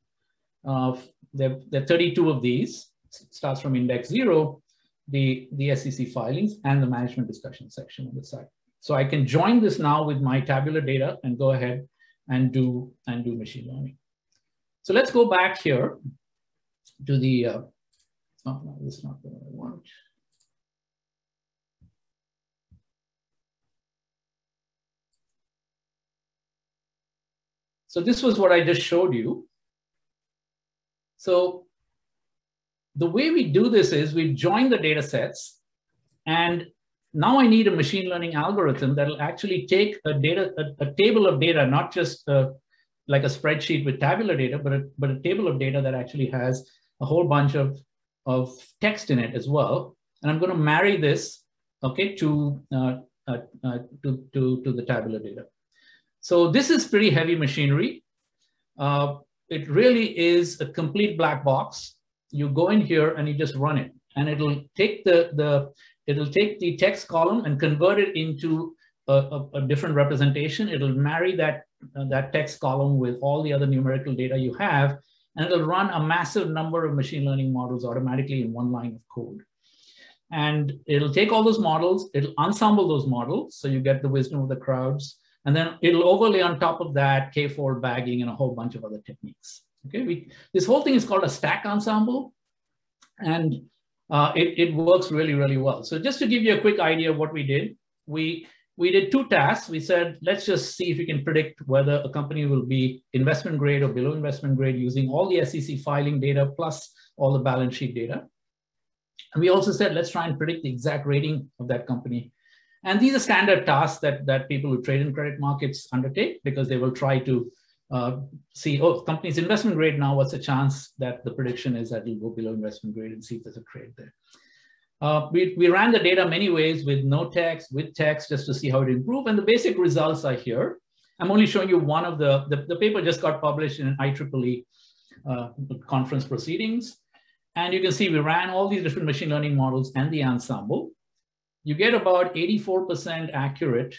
Uh, there, there are 32 of these. It starts from index zero, the, the SEC filings, and the management discussion section on the side. So I can join this now with my tabular data and go ahead and do, and do machine learning. So let's go back here to the, uh, oh, no, this is not what I want. So this was what I just showed you. So the way we do this is we join the data sets and now I need a machine learning algorithm that'll actually take a data, a, a table of data, not just uh, like a spreadsheet with tabular data, but a, but a table of data that actually has a whole bunch of, of text in it as well. And I'm going to marry this, okay, to, uh, uh, uh, to, to, to the tabular data. So this is pretty heavy machinery. Uh, it really is a complete black box. You go in here and you just run it and it'll take the, the It'll take the text column and convert it into a, a, a different representation. It'll marry that, uh, that text column with all the other numerical data you have, and it'll run a massive number of machine learning models automatically in one line of code. And it'll take all those models, it'll ensemble those models, so you get the wisdom of the crowds, and then it'll overlay on top of that k-fold bagging and a whole bunch of other techniques. Okay, we, this whole thing is called a stack ensemble. And uh, it, it works really, really well. So just to give you a quick idea of what we did, we, we did two tasks. We said, let's just see if we can predict whether a company will be investment grade or below investment grade using all the SEC filing data plus all the balance sheet data. And we also said, let's try and predict the exact rating of that company. And these are standard tasks that, that people who trade in credit markets undertake because they will try to uh, see, oh, company's investment grade now, what's the chance that the prediction is that it'll go below investment grade and see if there's a trade there. Uh, we, we ran the data many ways with no text, with text, just to see how it improved. And the basic results are here. I'm only showing you one of the, the, the paper just got published in an IEEE uh, conference proceedings. And you can see we ran all these different machine learning models and the ensemble. You get about 84% accurate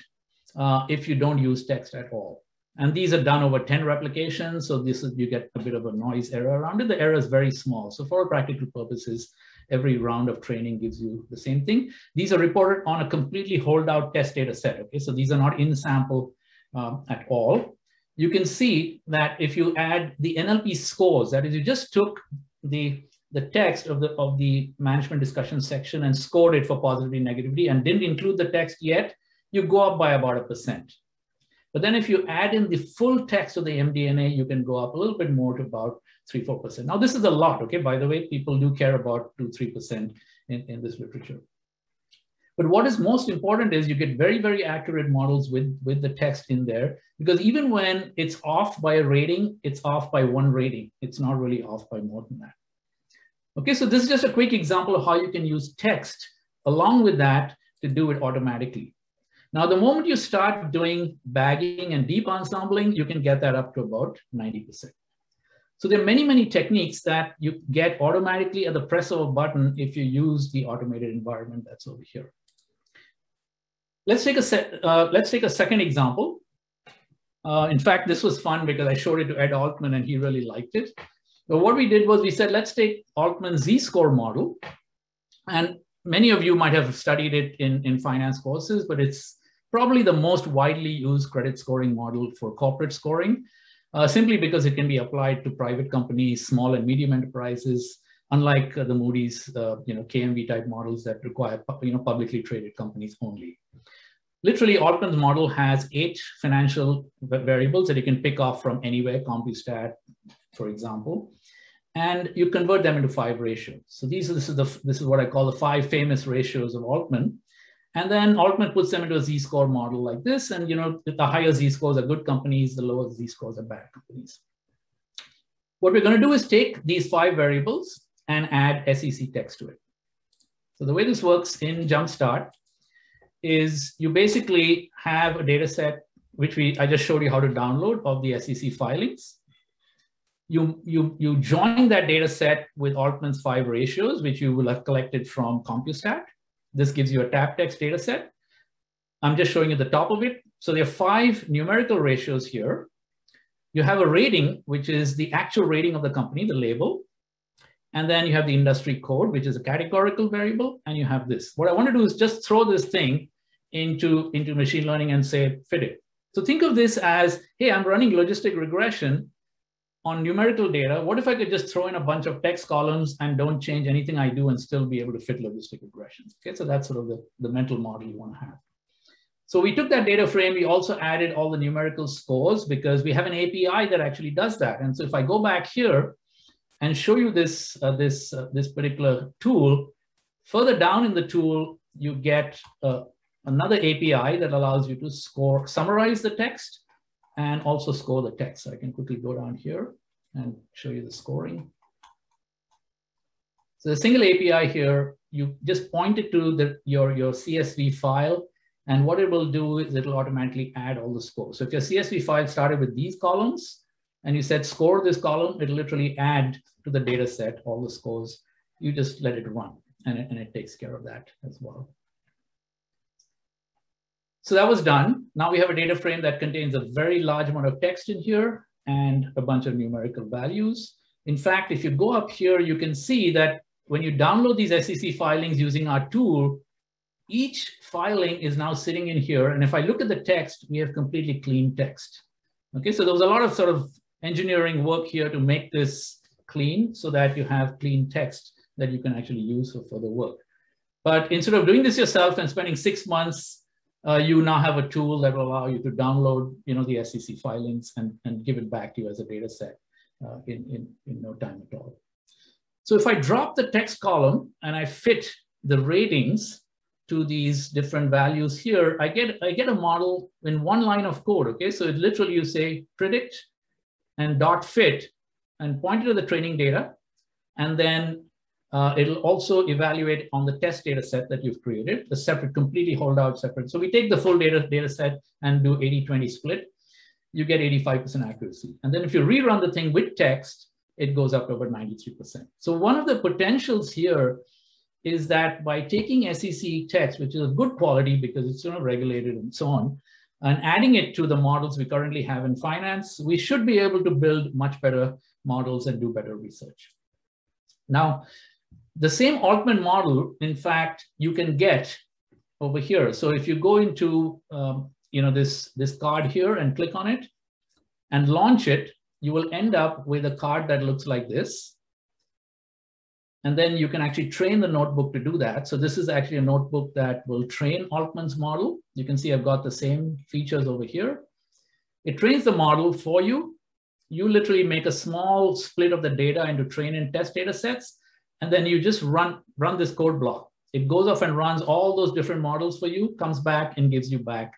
uh, if you don't use text at all. And these are done over 10 replications. So this is, you get a bit of a noise error around it. The error is very small. So for practical purposes, every round of training gives you the same thing. These are reported on a completely holdout test data set. Okay, so these are not in sample um, at all. You can see that if you add the NLP scores, that is you just took the the text of the of the management discussion section and scored it for positivity negativity and didn't include the text yet, you go up by about a percent. But then if you add in the full text of the MD&A, you can go up a little bit more to about three, 4%. Now this is a lot, okay? By the way, people do care about two, 3% in, in this literature. But what is most important is you get very, very accurate models with, with the text in there, because even when it's off by a rating, it's off by one rating. It's not really off by more than that. Okay, so this is just a quick example of how you can use text along with that to do it automatically. Now, the moment you start doing bagging and deep ensembling, you can get that up to about 90%. So there are many, many techniques that you get automatically at the press of a button if you use the automated environment that's over here. Let's take a, uh, let's take a second example. Uh, in fact, this was fun because I showed it to Ed Altman and he really liked it. But what we did was we said, let's take Altman's z-score model. And many of you might have studied it in, in finance courses, but it's probably the most widely used credit scoring model for corporate scoring, uh, simply because it can be applied to private companies, small and medium enterprises, unlike uh, the Moody's, uh, you know, KMV type models that require, you know, publicly traded companies only. Literally, Altman's model has eight financial variables that you can pick off from anywhere, CompuStat, for example, and you convert them into five ratios. So these are, this is the this is what I call the five famous ratios of Altman. And then Altman puts them into a z-score model like this. And you know, the higher z-scores are good companies, the lower z-scores are bad companies. What we're going to do is take these five variables and add SEC text to it. So the way this works in Jumpstart is you basically have a data set, which we I just showed you how to download of the SEC filings. You, you, you join that data set with Altman's five ratios, which you will have collected from CompuStat. This gives you a tap text data set. I'm just showing you the top of it. So there are five numerical ratios here. You have a rating, which is the actual rating of the company, the label. And then you have the industry code, which is a categorical variable. And you have this. What I want to do is just throw this thing into, into machine learning and say, fit it. So think of this as, hey, I'm running logistic regression on numerical data. What if I could just throw in a bunch of text columns and don't change anything I do and still be able to fit logistic regressions? Okay, so that's sort of the, the mental model you want to have. So we took that data frame, we also added all the numerical scores because we have an API that actually does that. And so if I go back here and show you this, uh, this, uh, this particular tool, further down in the tool, you get uh, another API that allows you to score, summarize the text and also score the text. So I can quickly go down here and show you the scoring. So the single API here, you just point it to the, your, your CSV file and what it will do is it'll automatically add all the scores. So if your CSV file started with these columns, and you said score this column, it'll literally add to the data set all the scores. You just let it run and it, and it takes care of that as well. So that was done. Now we have a data frame that contains a very large amount of text in here and a bunch of numerical values. In fact, if you go up here, you can see that when you download these SEC filings using our tool, each filing is now sitting in here. And if I look at the text, we have completely clean text. Okay, so there was a lot of sort of engineering work here to make this clean so that you have clean text that you can actually use for further work. But instead of doing this yourself and spending six months, uh, you now have a tool that will allow you to download you know, the SEC filings and, and give it back to you as a data set uh, in, in, in no time at all. So if I drop the text column and I fit the ratings to these different values here, I get, I get a model in one line of code, okay? So it literally you say predict and dot fit and point it to the training data. And then uh, it'll also evaluate on the test data set that you've created, the separate, completely hold out separate. So we take the full data, data set and do 80-20 split, you get 85% accuracy. And then if you rerun the thing with text, it goes up to about 93%. So one of the potentials here is that by taking SEC text, which is of good quality because it's you know, regulated and so on, and adding it to the models we currently have in finance, we should be able to build much better models and do better research. Now, the same Altman model, in fact, you can get over here. So if you go into um, you know, this, this card here and click on it and launch it, you will end up with a card that looks like this. And then you can actually train the notebook to do that. So this is actually a notebook that will train Altman's model. You can see I've got the same features over here. It trains the model for you. You literally make a small split of the data into train and test data sets. And then you just run, run this code block. It goes off and runs all those different models for you, comes back and gives you back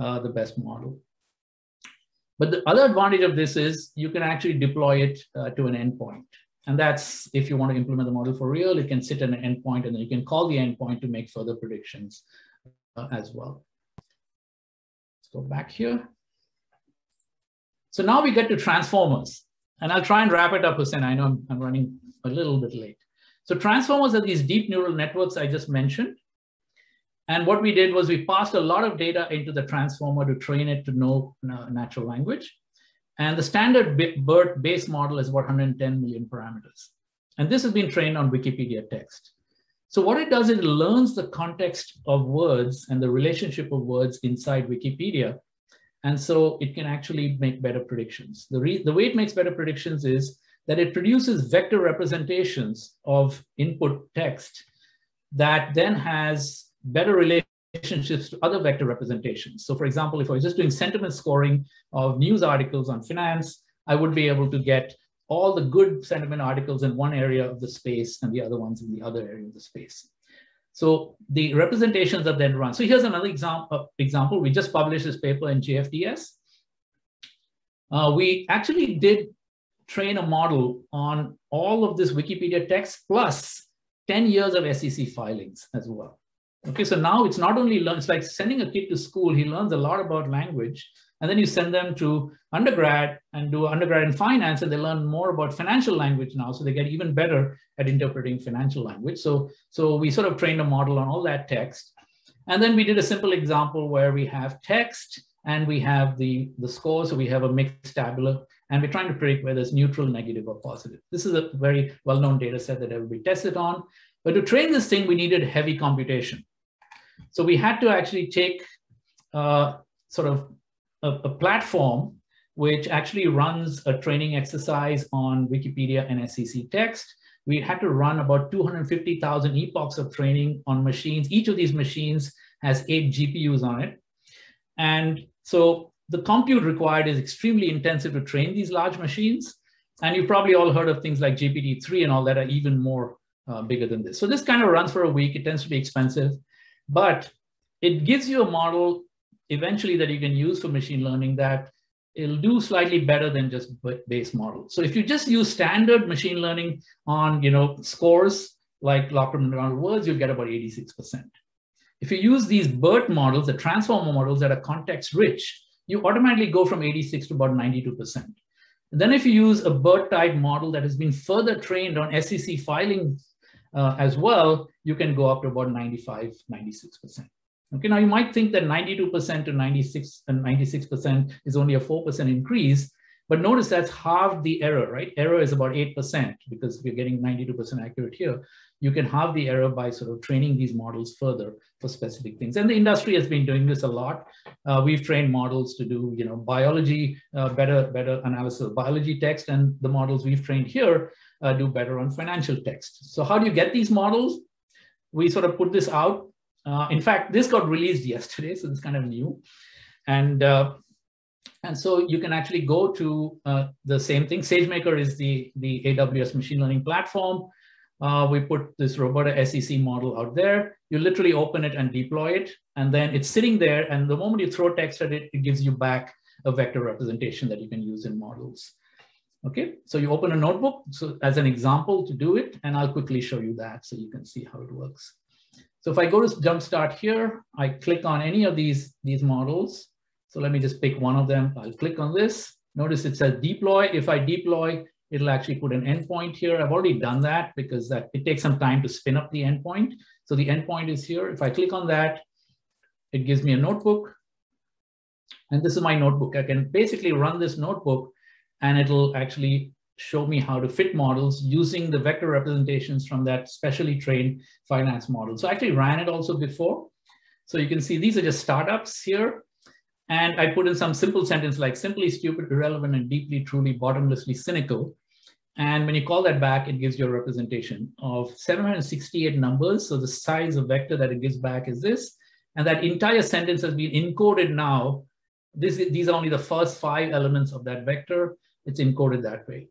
uh, the best model. But the other advantage of this is you can actually deploy it uh, to an endpoint. And that's if you want to implement the model for real, it can sit at an endpoint and then you can call the endpoint to make further predictions uh, as well. Let's go back here. So now we get to transformers. And I'll try and wrap it up, Hossein. I know I'm, I'm running a little bit late. So transformers are these deep neural networks I just mentioned. And what we did was we passed a lot of data into the transformer to train it to know uh, natural language. And the standard BERT base model is about 110 million parameters. And this has been trained on Wikipedia text. So what it does, it learns the context of words and the relationship of words inside Wikipedia. And so it can actually make better predictions. The, the way it makes better predictions is that it produces vector representations of input text that then has better relationships to other vector representations. So for example, if I was just doing sentiment scoring of news articles on finance, I would be able to get all the good sentiment articles in one area of the space and the other ones in the other area of the space. So the representations are then run. So here's another example. Uh, example. We just published this paper in JFDS. Uh, we actually did train a model on all of this Wikipedia text plus 10 years of SEC filings as well. Okay, so now it's not only learn, it's like sending a kid to school, he learns a lot about language, and then you send them to undergrad and do undergrad in finance, and they learn more about financial language now, so they get even better at interpreting financial language. So, so we sort of trained a model on all that text. And then we did a simple example where we have text and we have the, the score, so we have a mixed tabular, and we're trying to predict whether it's neutral, negative, or positive. This is a very well-known data set that everybody tested on. But to train this thing, we needed heavy computation. So we had to actually take uh, sort of a, a platform which actually runs a training exercise on Wikipedia and SEC text. We had to run about 250,000 epochs of training on machines. Each of these machines has eight GPUs on it. And so the compute required is extremely intensive to train these large machines. And you've probably all heard of things like GPT-3 and all that are even more uh, bigger than this. So this kind of runs for a week. It tends to be expensive, but it gives you a model eventually that you can use for machine learning that it'll do slightly better than just base model. So if you just use standard machine learning on you know scores like Loughran McDonald words, you'll get about 86%. If you use these BERT models, the transformer models that are context rich, you automatically go from 86 to about 92%. Then if you use a BERT type model that has been further trained on SEC filing uh, as well, you can go up to about 95, 96%. Okay, now you might think that 92% to 96 and 96% is only a 4% increase, but notice that's half the error, right? Error is about 8% because we're getting 92% accurate here. You can halve the error by sort of training these models further for specific things. And the industry has been doing this a lot. Uh, we've trained models to do, you know, biology, uh, better, better analysis of biology text, and the models we've trained here uh, do better on financial text. So how do you get these models? We sort of put this out uh, in fact, this got released yesterday, so it's kind of new. And, uh, and so you can actually go to uh, the same thing. SageMaker is the, the AWS machine learning platform. Uh, we put this RoBERTa SEC model out there. You literally open it and deploy it, and then it's sitting there. And the moment you throw text at it, it gives you back a vector representation that you can use in models. Okay, so you open a notebook so as an example to do it, and I'll quickly show you that so you can see how it works. So if I go to Jumpstart here, I click on any of these, these models. So let me just pick one of them. I'll click on this. Notice it says deploy. If I deploy, it'll actually put an endpoint here. I've already done that because that it takes some time to spin up the endpoint. So the endpoint is here. If I click on that, it gives me a notebook. And this is my notebook. I can basically run this notebook and it'll actually show me how to fit models using the vector representations from that specially trained finance model. So I actually ran it also before. So you can see these are just startups here. And I put in some simple sentence like simply stupid, irrelevant, and deeply, truly, bottomlessly cynical. And when you call that back, it gives you a representation of 768 numbers. So the size of vector that it gives back is this. And that entire sentence has been encoded now. This, these are only the first five elements of that vector. It's encoded that way.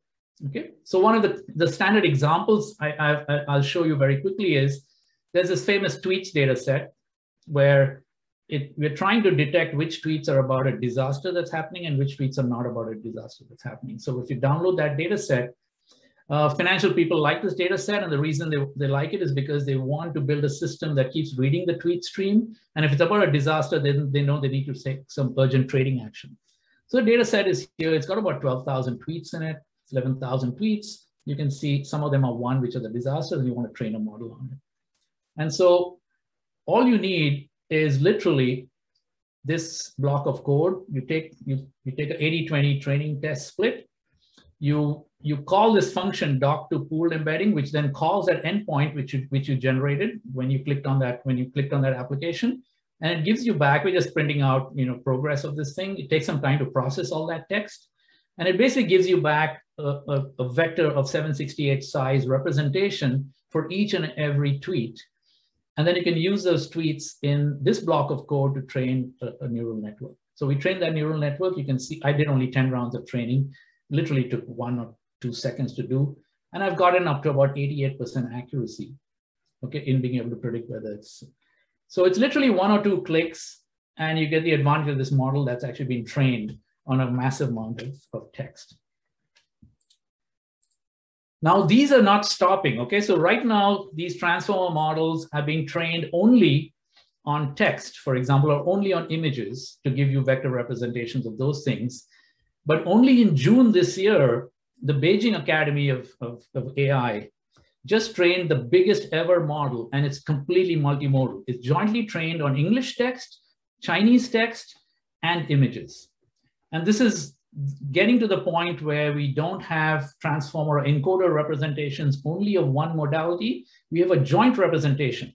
Okay, so one of the, the standard examples I, I, I'll show you very quickly is there's this famous tweets data set where it, we're trying to detect which tweets are about a disaster that's happening and which tweets are not about a disaster that's happening. So if you download that data set, uh, financial people like this data set, and the reason they, they like it is because they want to build a system that keeps reading the tweet stream. And if it's about a disaster, then they know they need to take some urgent trading action. So the data set is here. It's got about 12,000 tweets in it. 11,000 tweets. You can see some of them are one, which are the disasters, and you want to train a model on it. And so all you need is literally this block of code. You take, you, you take an 80-20 training test split. You you call this function doc to pooled embedding, which then calls that endpoint which you, which you generated when you clicked on that when you clicked on that application, and it gives you back. We're just printing out you know progress of this thing. It takes some time to process all that text, and it basically gives you back a, a, a vector of 768 size representation for each and every tweet. And then you can use those tweets in this block of code to train a, a neural network. So we trained that neural network. You can see I did only 10 rounds of training, literally took one or two seconds to do. And I've gotten up to about 88% accuracy, okay, in being able to predict whether it's. So it's literally one or two clicks and you get the advantage of this model that's actually been trained on a massive amount of, of text. Now, these are not stopping, okay? So right now, these transformer models are being trained only on text, for example, or only on images to give you vector representations of those things. But only in June this year, the Beijing Academy of, of, of AI just trained the biggest ever model, and it's completely multimodal. It's jointly trained on English text, Chinese text, and images. And this is getting to the point where we don't have transformer encoder representations only of one modality. We have a joint representation.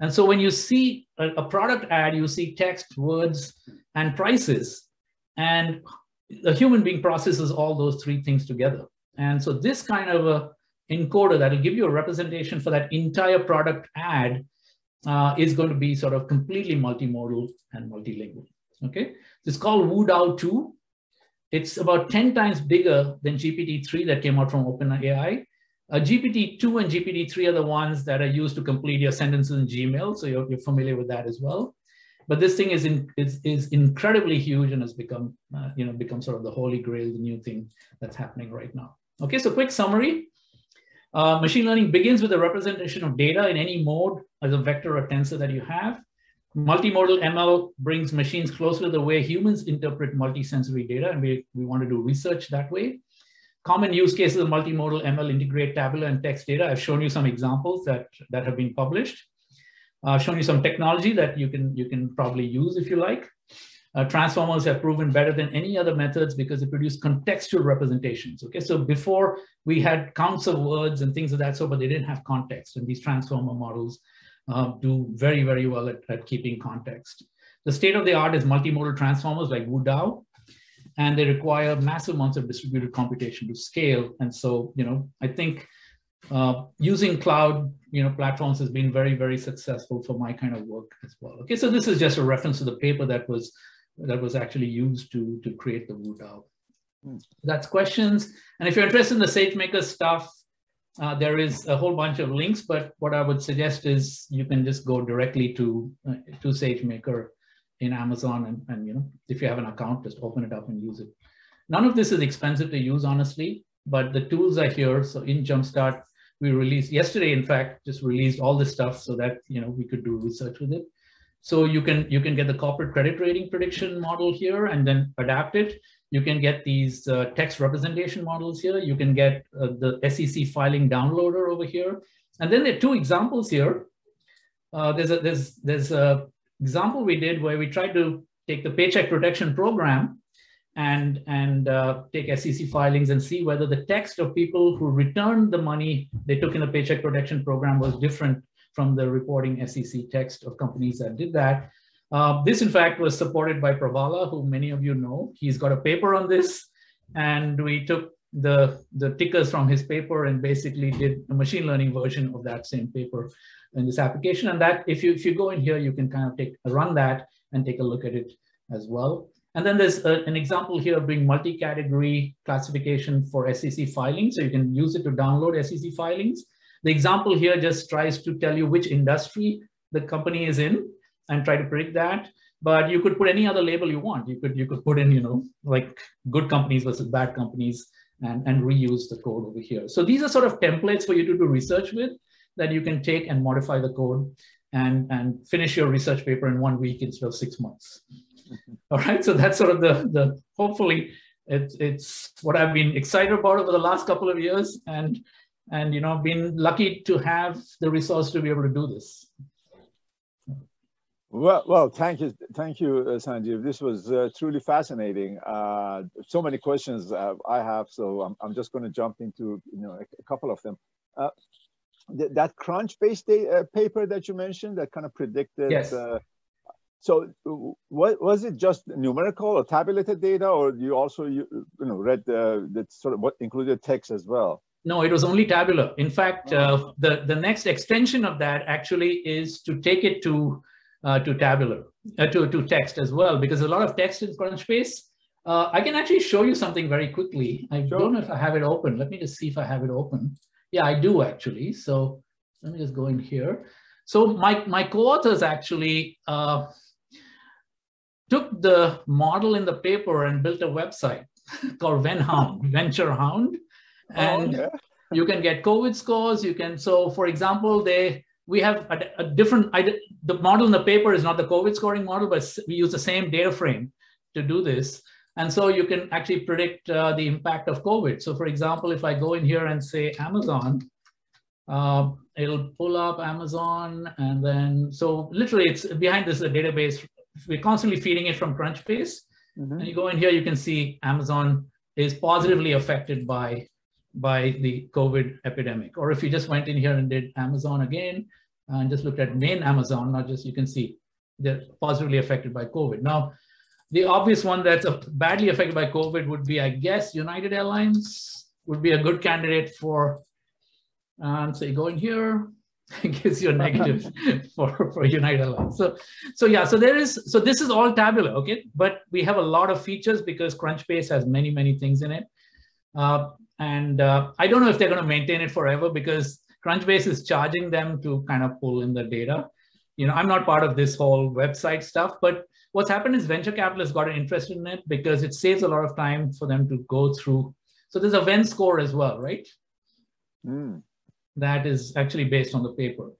And so when you see a, a product ad, you see text, words, and prices. And the human being processes all those three things together. And so this kind of a encoder that will give you a representation for that entire product ad uh, is going to be sort of completely multimodal and multilingual. Okay, it's called WuDao 2. It's about 10 times bigger than GPT-3 that came out from OpenAI. Uh, GPT-2 and GPT-3 are the ones that are used to complete your sentences in Gmail, so you're, you're familiar with that as well. But this thing is, in, is, is incredibly huge and has become, uh, you know, become sort of the holy grail, the new thing that's happening right now. Okay, so quick summary. Uh, machine learning begins with a representation of data in any mode as a vector or tensor that you have. Multimodal ML brings machines closer to the way humans interpret multisensory data, and we, we want to do research that way. Common use cases of multimodal ML integrate tabular and text data. I've shown you some examples that, that have been published. I've shown you some technology that you can, you can probably use if you like. Uh, transformers have proven better than any other methods because they produce contextual representations. Okay, so before we had counts of words and things of that sort, but they didn't have context. And these transformer models uh, do very, very well at, at keeping context. The state of the art is multimodal transformers like WuDao, and they require massive amounts of distributed computation to scale. And so, you know, I think uh, using cloud, you know, platforms has been very, very successful for my kind of work as well. Okay, so this is just a reference to the paper that was that was actually used to to create the WuDao. Hmm. That's questions. And if you're interested in the SageMaker stuff, uh, there is a whole bunch of links, but what I would suggest is you can just go directly to uh, to SageMaker in Amazon, and, and you know if you have an account, just open it up and use it. None of this is expensive to use, honestly, but the tools are here. So in Jumpstart, we released yesterday, in fact, just released all this stuff so that you know we could do research with it. So you can you can get the corporate credit rating prediction model here and then adapt it. You can get these uh, text representation models here. You can get uh, the SEC filing downloader over here. And then there are two examples here. Uh, there's a there's there's a example we did where we tried to take the paycheck protection program and and uh, take SEC filings and see whether the text of people who returned the money they took in the paycheck protection program was different from the reporting SEC text of companies that did that. Uh, this, in fact, was supported by Pravala, who many of you know. He's got a paper on this, and we took the, the tickers from his paper and basically did a machine learning version of that same paper in this application. And that, if you, if you go in here, you can kind of take run that and take a look at it as well. And then there's a, an example here of being multi-category classification for SEC filings. So you can use it to download SEC filings. The example here just tries to tell you which industry the company is in and try to predict that. But you could put any other label you want. You could you could put in, you know, like good companies versus bad companies and, and reuse the code over here. So these are sort of templates for you to do research with that you can take and modify the code and, and finish your research paper in one week instead of six months. Mm-hmm. All right, so that's sort of the, the hopefully it's, it's what I've been excited about over the last couple of years and, and you know, been lucky to have the resource to be able to do this. Well, well, thank you, thank you, uh, Sanjiv. This was uh, truly fascinating. Uh, so many questions uh, I have, so I'm, I'm just going to jump into you know a, a couple of them. Uh, th that Crunchbase uh, paper that you mentioned that kind of predicted. Yes. so, what was it? Just numerical or tabulated data, or you also you, you know read that sort of what included text as well? No, it was only tabular. In fact, oh. the the next extension of that actually is to take it to uh, to tabular, uh, to, to text as well, because a lot of text in Crunchbase. Uh, I can actually show you something very quickly. I sure. don't know if I have it open. Let me just see if I have it open. Yeah, I do actually. So let me just go in here. So my, my co-authors actually uh, took the model in the paper and built a website called VenHound, Venture Hound. Oh, and oh, you can get COVID scores. You can, so for example, they we have a, a different, I, the model in the paper is not the COVID scoring model, but we use the same data frame to do this. And so you can actually predict uh, the impact of COVID. So for example, if I go in here and say Amazon, uh, it'll pull up Amazon and then, so literally it's behind this a database. We're constantly feeding it from Crunchbase. Mm -hmm. And you go in here, you can see Amazon is positively affected by by the COVID epidemic. Or if you just went in here and did Amazon again and just looked at main Amazon, not just you can see they're positively affected by COVID. Now, the obvious one that's badly affected by COVID would be, I guess, United Airlines would be a good candidate for, um, so you go in here, gives you a negative for, for United Airlines. So, so yeah, so there is, so this is all tabular, okay? But we have a lot of features because Crunchbase has many, many things in it. Uh, and uh, I don't know if they're going to maintain it forever because Crunchbase is charging them to kind of pull in the data. You know, I'm not part of this whole website stuff, but what's happened is venture capitalists got interested in it because it saves a lot of time for them to go through. So there's a Venn score as well, right? Mm. That is actually based on the paper.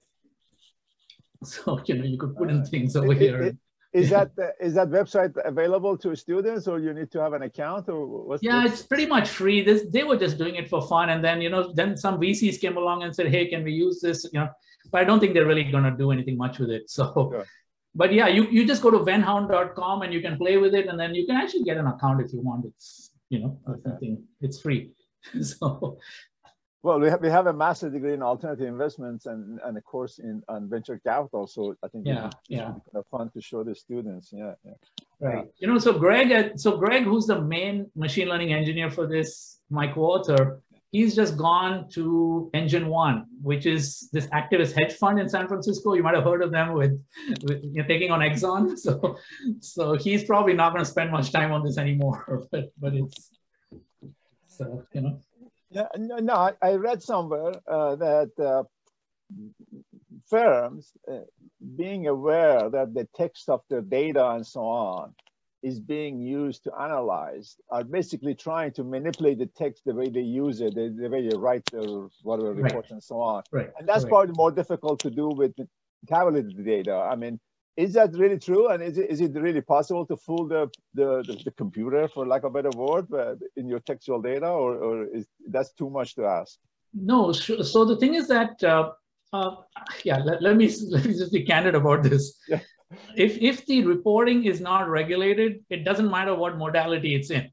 So, you know, you could put in uh, things over it, here. It, is that is that website available to students or you need to have an account or what's yeah it's pretty much free. This they were just doing it for fun and then you know then some vcs came along and said hey can we use this? You know but i don't think they're really going to do anything much with it so. Sure. but yeah you, you just go to venhound.com and you can play with it and then you can actually get an account if you want. It's you know okay. something it's free so well, we have, we have a master degree in alternative investments and, and a course in on venture capital. So I think yeah, yeah, kind of fun to show the students. Yeah, yeah. right. You know, so Greg, uh, so Greg, who's the main machine learning engineer for this, my co-author, he's just gone to Engine One, which is this activist hedge fund in San Francisco. You might have heard of them with, with you know, taking on Exxon. So, so he's probably not going to spend much time on this anymore. But but it's so you know. Yeah, no, no I read somewhere uh, that uh, firms, uh, being aware that the text of their data and so on is being used to analyze, are basically trying to manipulate the text the way they use it, the, the way they write their whatever right. reports and so on. Right. And that's right. probably more difficult to do with the tabulated data. I mean, is that really true? And is it, is it really possible to fool the, the, the, the computer, for lack of a better word, uh, in your textual data, or, or is that's too much to ask? No. So the thing is that, uh, uh, yeah, let, let, me, let me just be candid about this. Yeah. If, if the reporting is not regulated, it doesn't matter what modality it's in.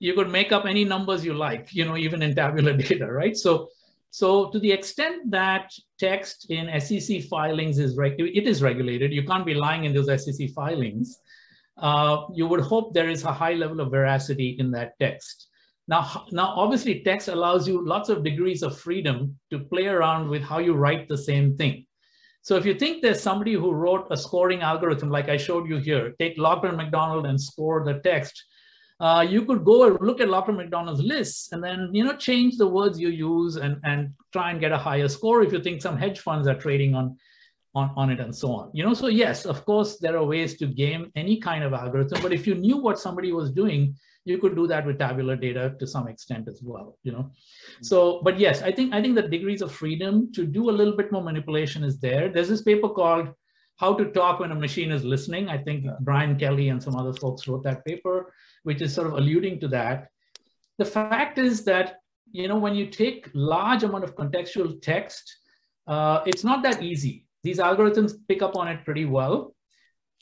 You could make up any numbers you like, you know, even in tabular data, right? So so to the extent that text in SEC filings is it is regulated, you can't be lying in those SEC filings. Uh, you would hope there is a high level of veracity in that text. Now, now, obviously, text allows you lots of degrees of freedom to play around with how you write the same thing. So if you think there's somebody who wrote a scoring algorithm, like I showed you here, take Loughran McDonald and score the text, uh, you could go and look at Loughran McDonald's lists and then you know change the words you use and, and try and get a higher score if you think some hedge funds are trading on, on, on it and so on. You know, so yes, of course, there are ways to game any kind of algorithm, but if you knew what somebody was doing, you could do that with tabular data to some extent as well, you know. So, but yes, I think I think the degrees of freedom to do a little bit more manipulation is there. There's this paper called How to Talk When a Machine is Listening. I think Brian Kelly and some other folks wrote that paper which is sort of alluding to that. The fact is that, you know, when you take large amount of contextual text, uh, it's not that easy. These algorithms pick up on it pretty well.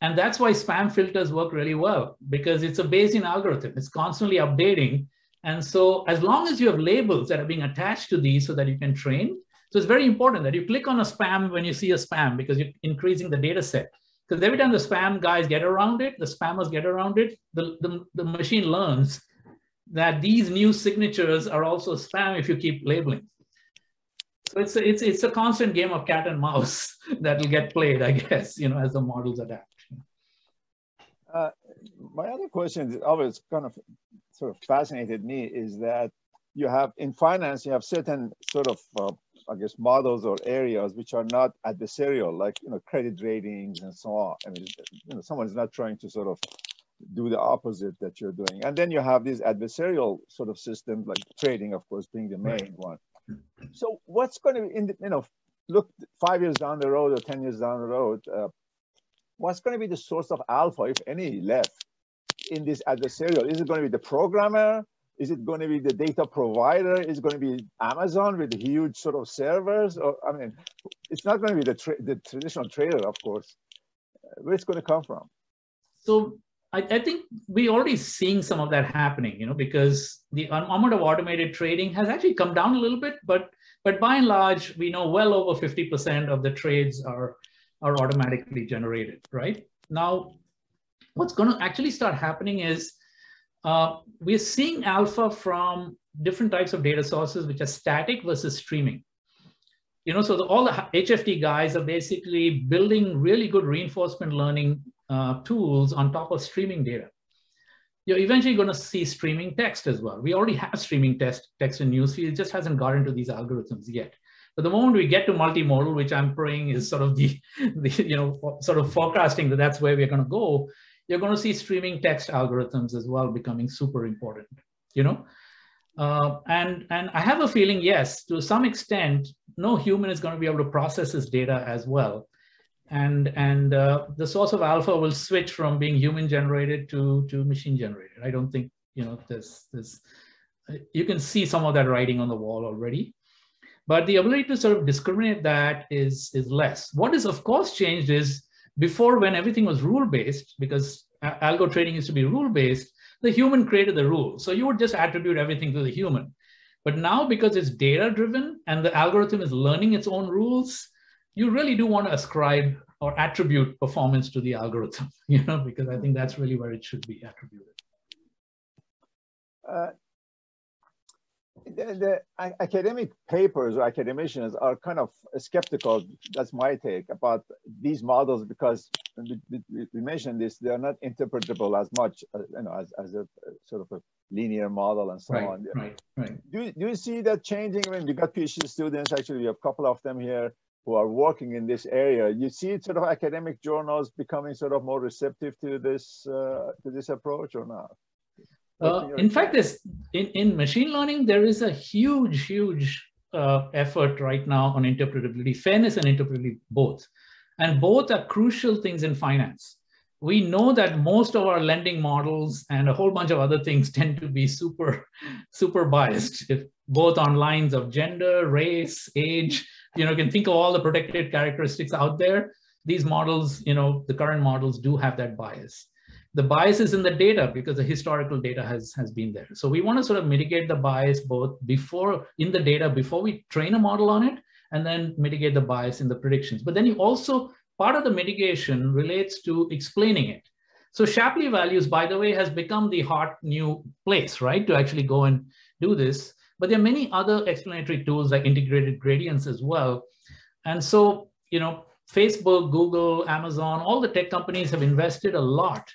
And that's why spam filters work really well because it's a Bayesian algorithm. It's constantly updating. And so as long as you have labels that are being attached to these so that you can train, so it's very important that you click on a spam when you see a spam because you're increasing the data set. Because every time the spam guys get around it, the spammers get around it, the, the, the machine learns that these new signatures are also spam if you keep labeling. So it's a, it's, it's a constant game of cat and mouse that will get played, I guess, you know, as the models adapt. Uh, my other question that always kind of sort of fascinated me is that you have in finance, you have certain sort of uh, I guess, models or areas which are not adversarial, like, you know, credit ratings and so on. I mean, you know, someone is not trying to sort of do the opposite that you're doing. And then you have these adversarial sort of systems, like trading, of course, being the main one. So what's going to be, in the, you know, look five years down the road or 10 years down the road, uh, what's going to be the source of alpha, if any, left in this adversarial? Is it going to be the programmer? Is it going to be the data provider? Is it going to be Amazon with huge sort of servers? Or I mean, it's not going to be the, tra the traditional trader, of course. Where it's going to come from? So I, I, think we're already seeing some of that happening, you know, because the amount of automated trading has actually come down a little bit, but but by and large, we know well over 50% of the trades are are automatically generated, right? Now, what's going to actually start happening is uh, we're seeing alpha from different types of data sources, which are static versus streaming. You know, so the, all the HFT guys are basically building really good reinforcement learning uh, tools on top of streaming data. You're eventually going to see streaming text as well. We already have streaming text, text in newsfeed. It just hasn't got into these algorithms yet. But the moment we get to multimodal, which I'm praying is sort of the, the you know, sort of forecasting that that's where we're going to go, you're going to see streaming text algorithms as well becoming super important, you know? Uh, and, and I have a feeling, yes, to some extent, no human is going to be able to process this data as well. And, and uh, the source of alpha will switch from being human generated to, to machine generated. I don't think, you know, this, this, you can see some of that writing on the wall already. But the ability to sort of discriminate that is, is less. What is of course changed is before, when everything was rule-based, because algo trading used to be rule-based, the human created the rule. So you would just attribute everything to the human. But now, because it's data-driven and the algorithm is learning its own rules, you really do want to ascribe or attribute performance to the algorithm, you know, because I think that's really where it should be attributed. Uh, the, the, academic papers or academicians are kind of skeptical, that's my take, about these models because we, we, we mentioned this, they are not interpretable as much, uh, you know, as, as a sort of a linear model and so right, on. Right, right. Do, do you see that changing? I mean, you got PhD students, actually, we have a couple of them here who are working in this area. You see sort of academic journals becoming sort of more receptive to this, uh, to this approach or not? Uh, in fact, this in, in machine learning, there is a huge, huge uh, effort right now on interpretability, fairness and interpretability both. And both are crucial things in finance. We know that most of our lending models and a whole bunch of other things tend to be super, super biased, if, both on lines of gender, race, age. You know, you can think of all the protected characteristics out there. These models, you know, the current models do have that bias the bias is in the data because the historical data has, has been there. So we want to sort of mitigate the bias both before in the data, before we train a model on it, and then mitigate the bias in the predictions. But then you also, part of the mitigation relates to explaining it. So Shapley values, by the way, has become the hot new place, right? To actually go and do this. But there are many other explanatory tools like integrated gradients as well. And so, you know, Facebook, Google, Amazon, all the tech companies have invested a lot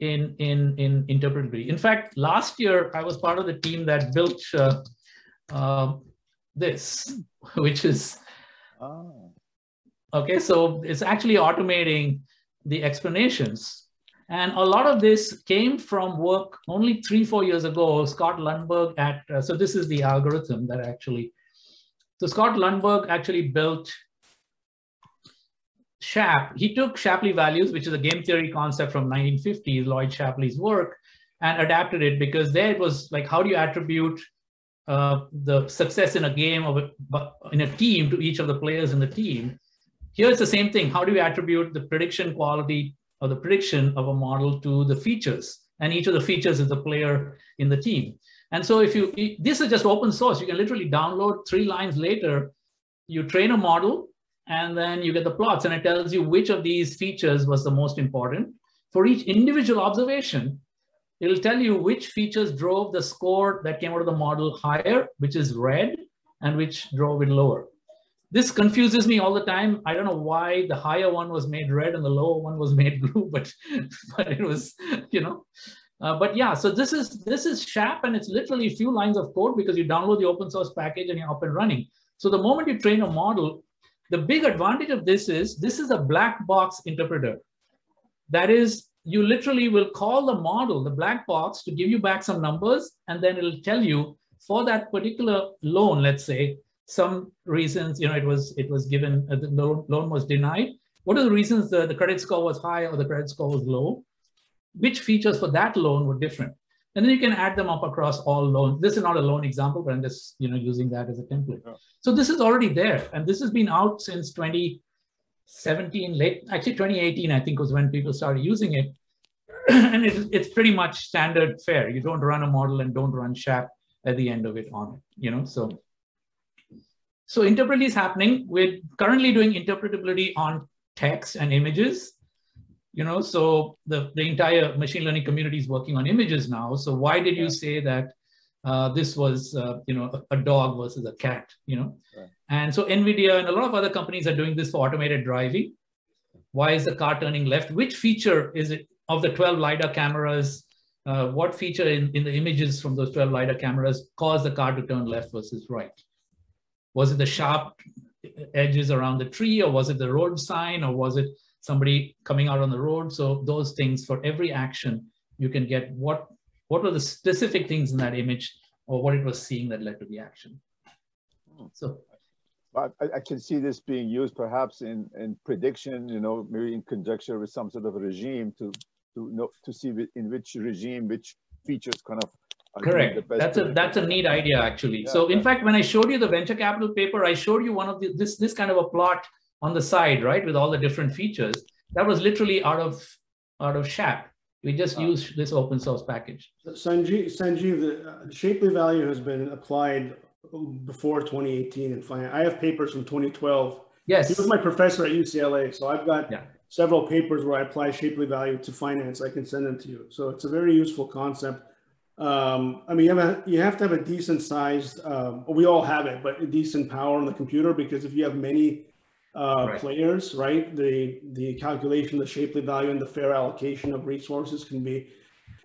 in in in interpretability. In fact, last year I was part of the team that built uh, uh, this, which is oh. okay. So it's actually automating the explanations, and a lot of this came from work only three four years ago. Scott Lundberg at uh, so this is the algorithm that actually. So Scott Lundberg actually built SHAP, he took Shapley values, which is a game theory concept from 1950s, Lloyd Shapley's work, and adapted it because there it was like, how do you attribute uh, the success in a game of a, in a team to each of the players in the team? Here it's the same thing. How do you attribute the prediction quality or the prediction of a model to the features. And each of the features is a player in the team. And so if you, this is just open source. You can literally download three lines later, you train a model and then you get the plots and it tells you which of these features was the most important. For each individual observation, it'll tell you which features drove the score that came out of the model higher, which is red, and which drove it lower. This confuses me all the time. I don't know why the higher one was made red and the lower one was made blue, but, but it was, you know. Uh, but yeah, so this is this is SHAP and it's literally a few lines of code because you download the open source package and you're up and running. So the moment you train a model, the big advantage of this is this is a black box interpreter. That is, you literally will call the model, the black box, to give you back some numbers, and then it'll tell you for that particular loan, let's say, some reasons, you know, it was it was given, uh, the loan, loan was denied. What are the reasons the, the credit score was high or the credit score was low? Which features for that loan were different? And then you can add them up across all loans. This is not a loan example, but I'm just you know using that as a template. Yeah. So this is already there, and this has been out since 2017, late actually 2018, I think was when people started using it. and it, it's pretty much standard fare. You don't run a model and don't run SHAP at the end of it on it. You know, so so interpretability is happening. We're currently doing interpretability on text and images. You know, so the, the entire machine learning community is working on images now. So why did you say that uh, this was, uh, you know, a, a, dog versus a cat, you know? Right. And so NVIDIA and a lot of other companies are doing this for automated driving. Why is the car turning left? Which feature is it of the 12 LiDAR cameras? Uh, what feature in, in the images from those 12 LiDAR cameras caused the car to turn left versus right? Was it the sharp edges around the tree or was it the road sign or was it somebody coming out on the road? So those things for every action, you can get what, what were the specific things in that image or what it was seeing that led to the action. So I, I, can see this being used perhaps in, in prediction, you know, maybe in conjecture with some sort of regime to to know to see in which regime which features kind of Correct. That's a that's a neat idea actually. Yeah, so in fact, when I showed you the venture capital paper, I showed you one of the, this this kind of a plot on the side, right, with all the different features. That was literally out of out of SHAP. We just uh, used this open source package. Sanjiv, Sanjiv, the uh, Shapley value has been applied before 2018 in finance. I have papers from 2012. Yes. He was my professor at UCLA, so I've got yeah. several papers where I apply Shapley value to finance. I can send them to you. So it's a very useful concept. Um, I mean, you have, a, you have to have a decent sized, um, we all have it, but a decent power on the computer because if you have many uh, right. players, right, the, the calculation, the Shapley value and the fair allocation of resources can be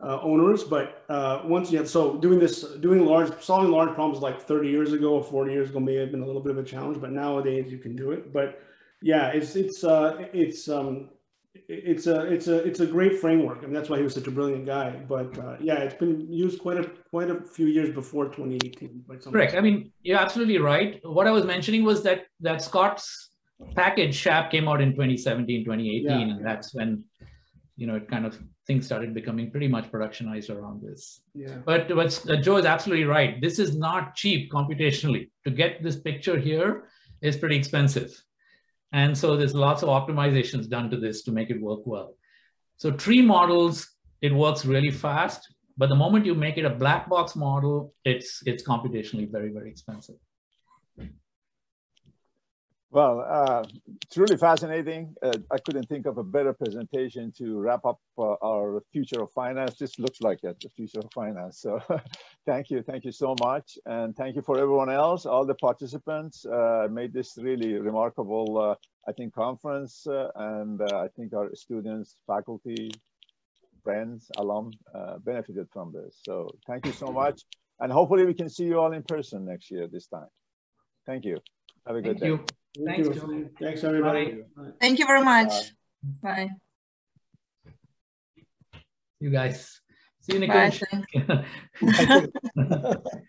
uh, onerous. But uh, once you have, so doing this, doing large, solving large problems like 30 years ago or 40 years ago may have been a little bit of a challenge, but nowadays you can do it. But yeah, it's, it's, uh, it's, um, it's a it's a it's a great framework. I mean, that's why he was such a brilliant guy. But uh, yeah, it's been used quite a quite a few years before 2018. Correct. I mean, you're absolutely right. What I was mentioning was that that Scott's package SHAP came out in 2017, 2018, yeah, and that's when you know it kind of things started becoming pretty much productionized around this. Yeah. But but uh, Joe is absolutely right. This is not cheap computationally. To get this picture here is pretty expensive. And so there's lots of optimizations done to this to make it work well. So tree models, it works really fast, but the moment you make it a black box model, it's, it's computationally very, very expensive. Well, uh, truly fascinating. Uh, I couldn't think of a better presentation to wrap up uh, our future of finance. This looks like it, the future of finance. So thank you. Thank you so much. And thank you for everyone else, all the participants uh, made this really remarkable, uh, I think, conference. Uh, and I think our students, faculty, friends, alum benefited from this. So thank you so much. And hopefully we can see you all in person next year this time. Thank you. Have a good thank day. You. Thanks, Thanks, Thanks everybody. Bye. Thank you very much. Bye. Bye. You guys. See you, Nikunj. Bye.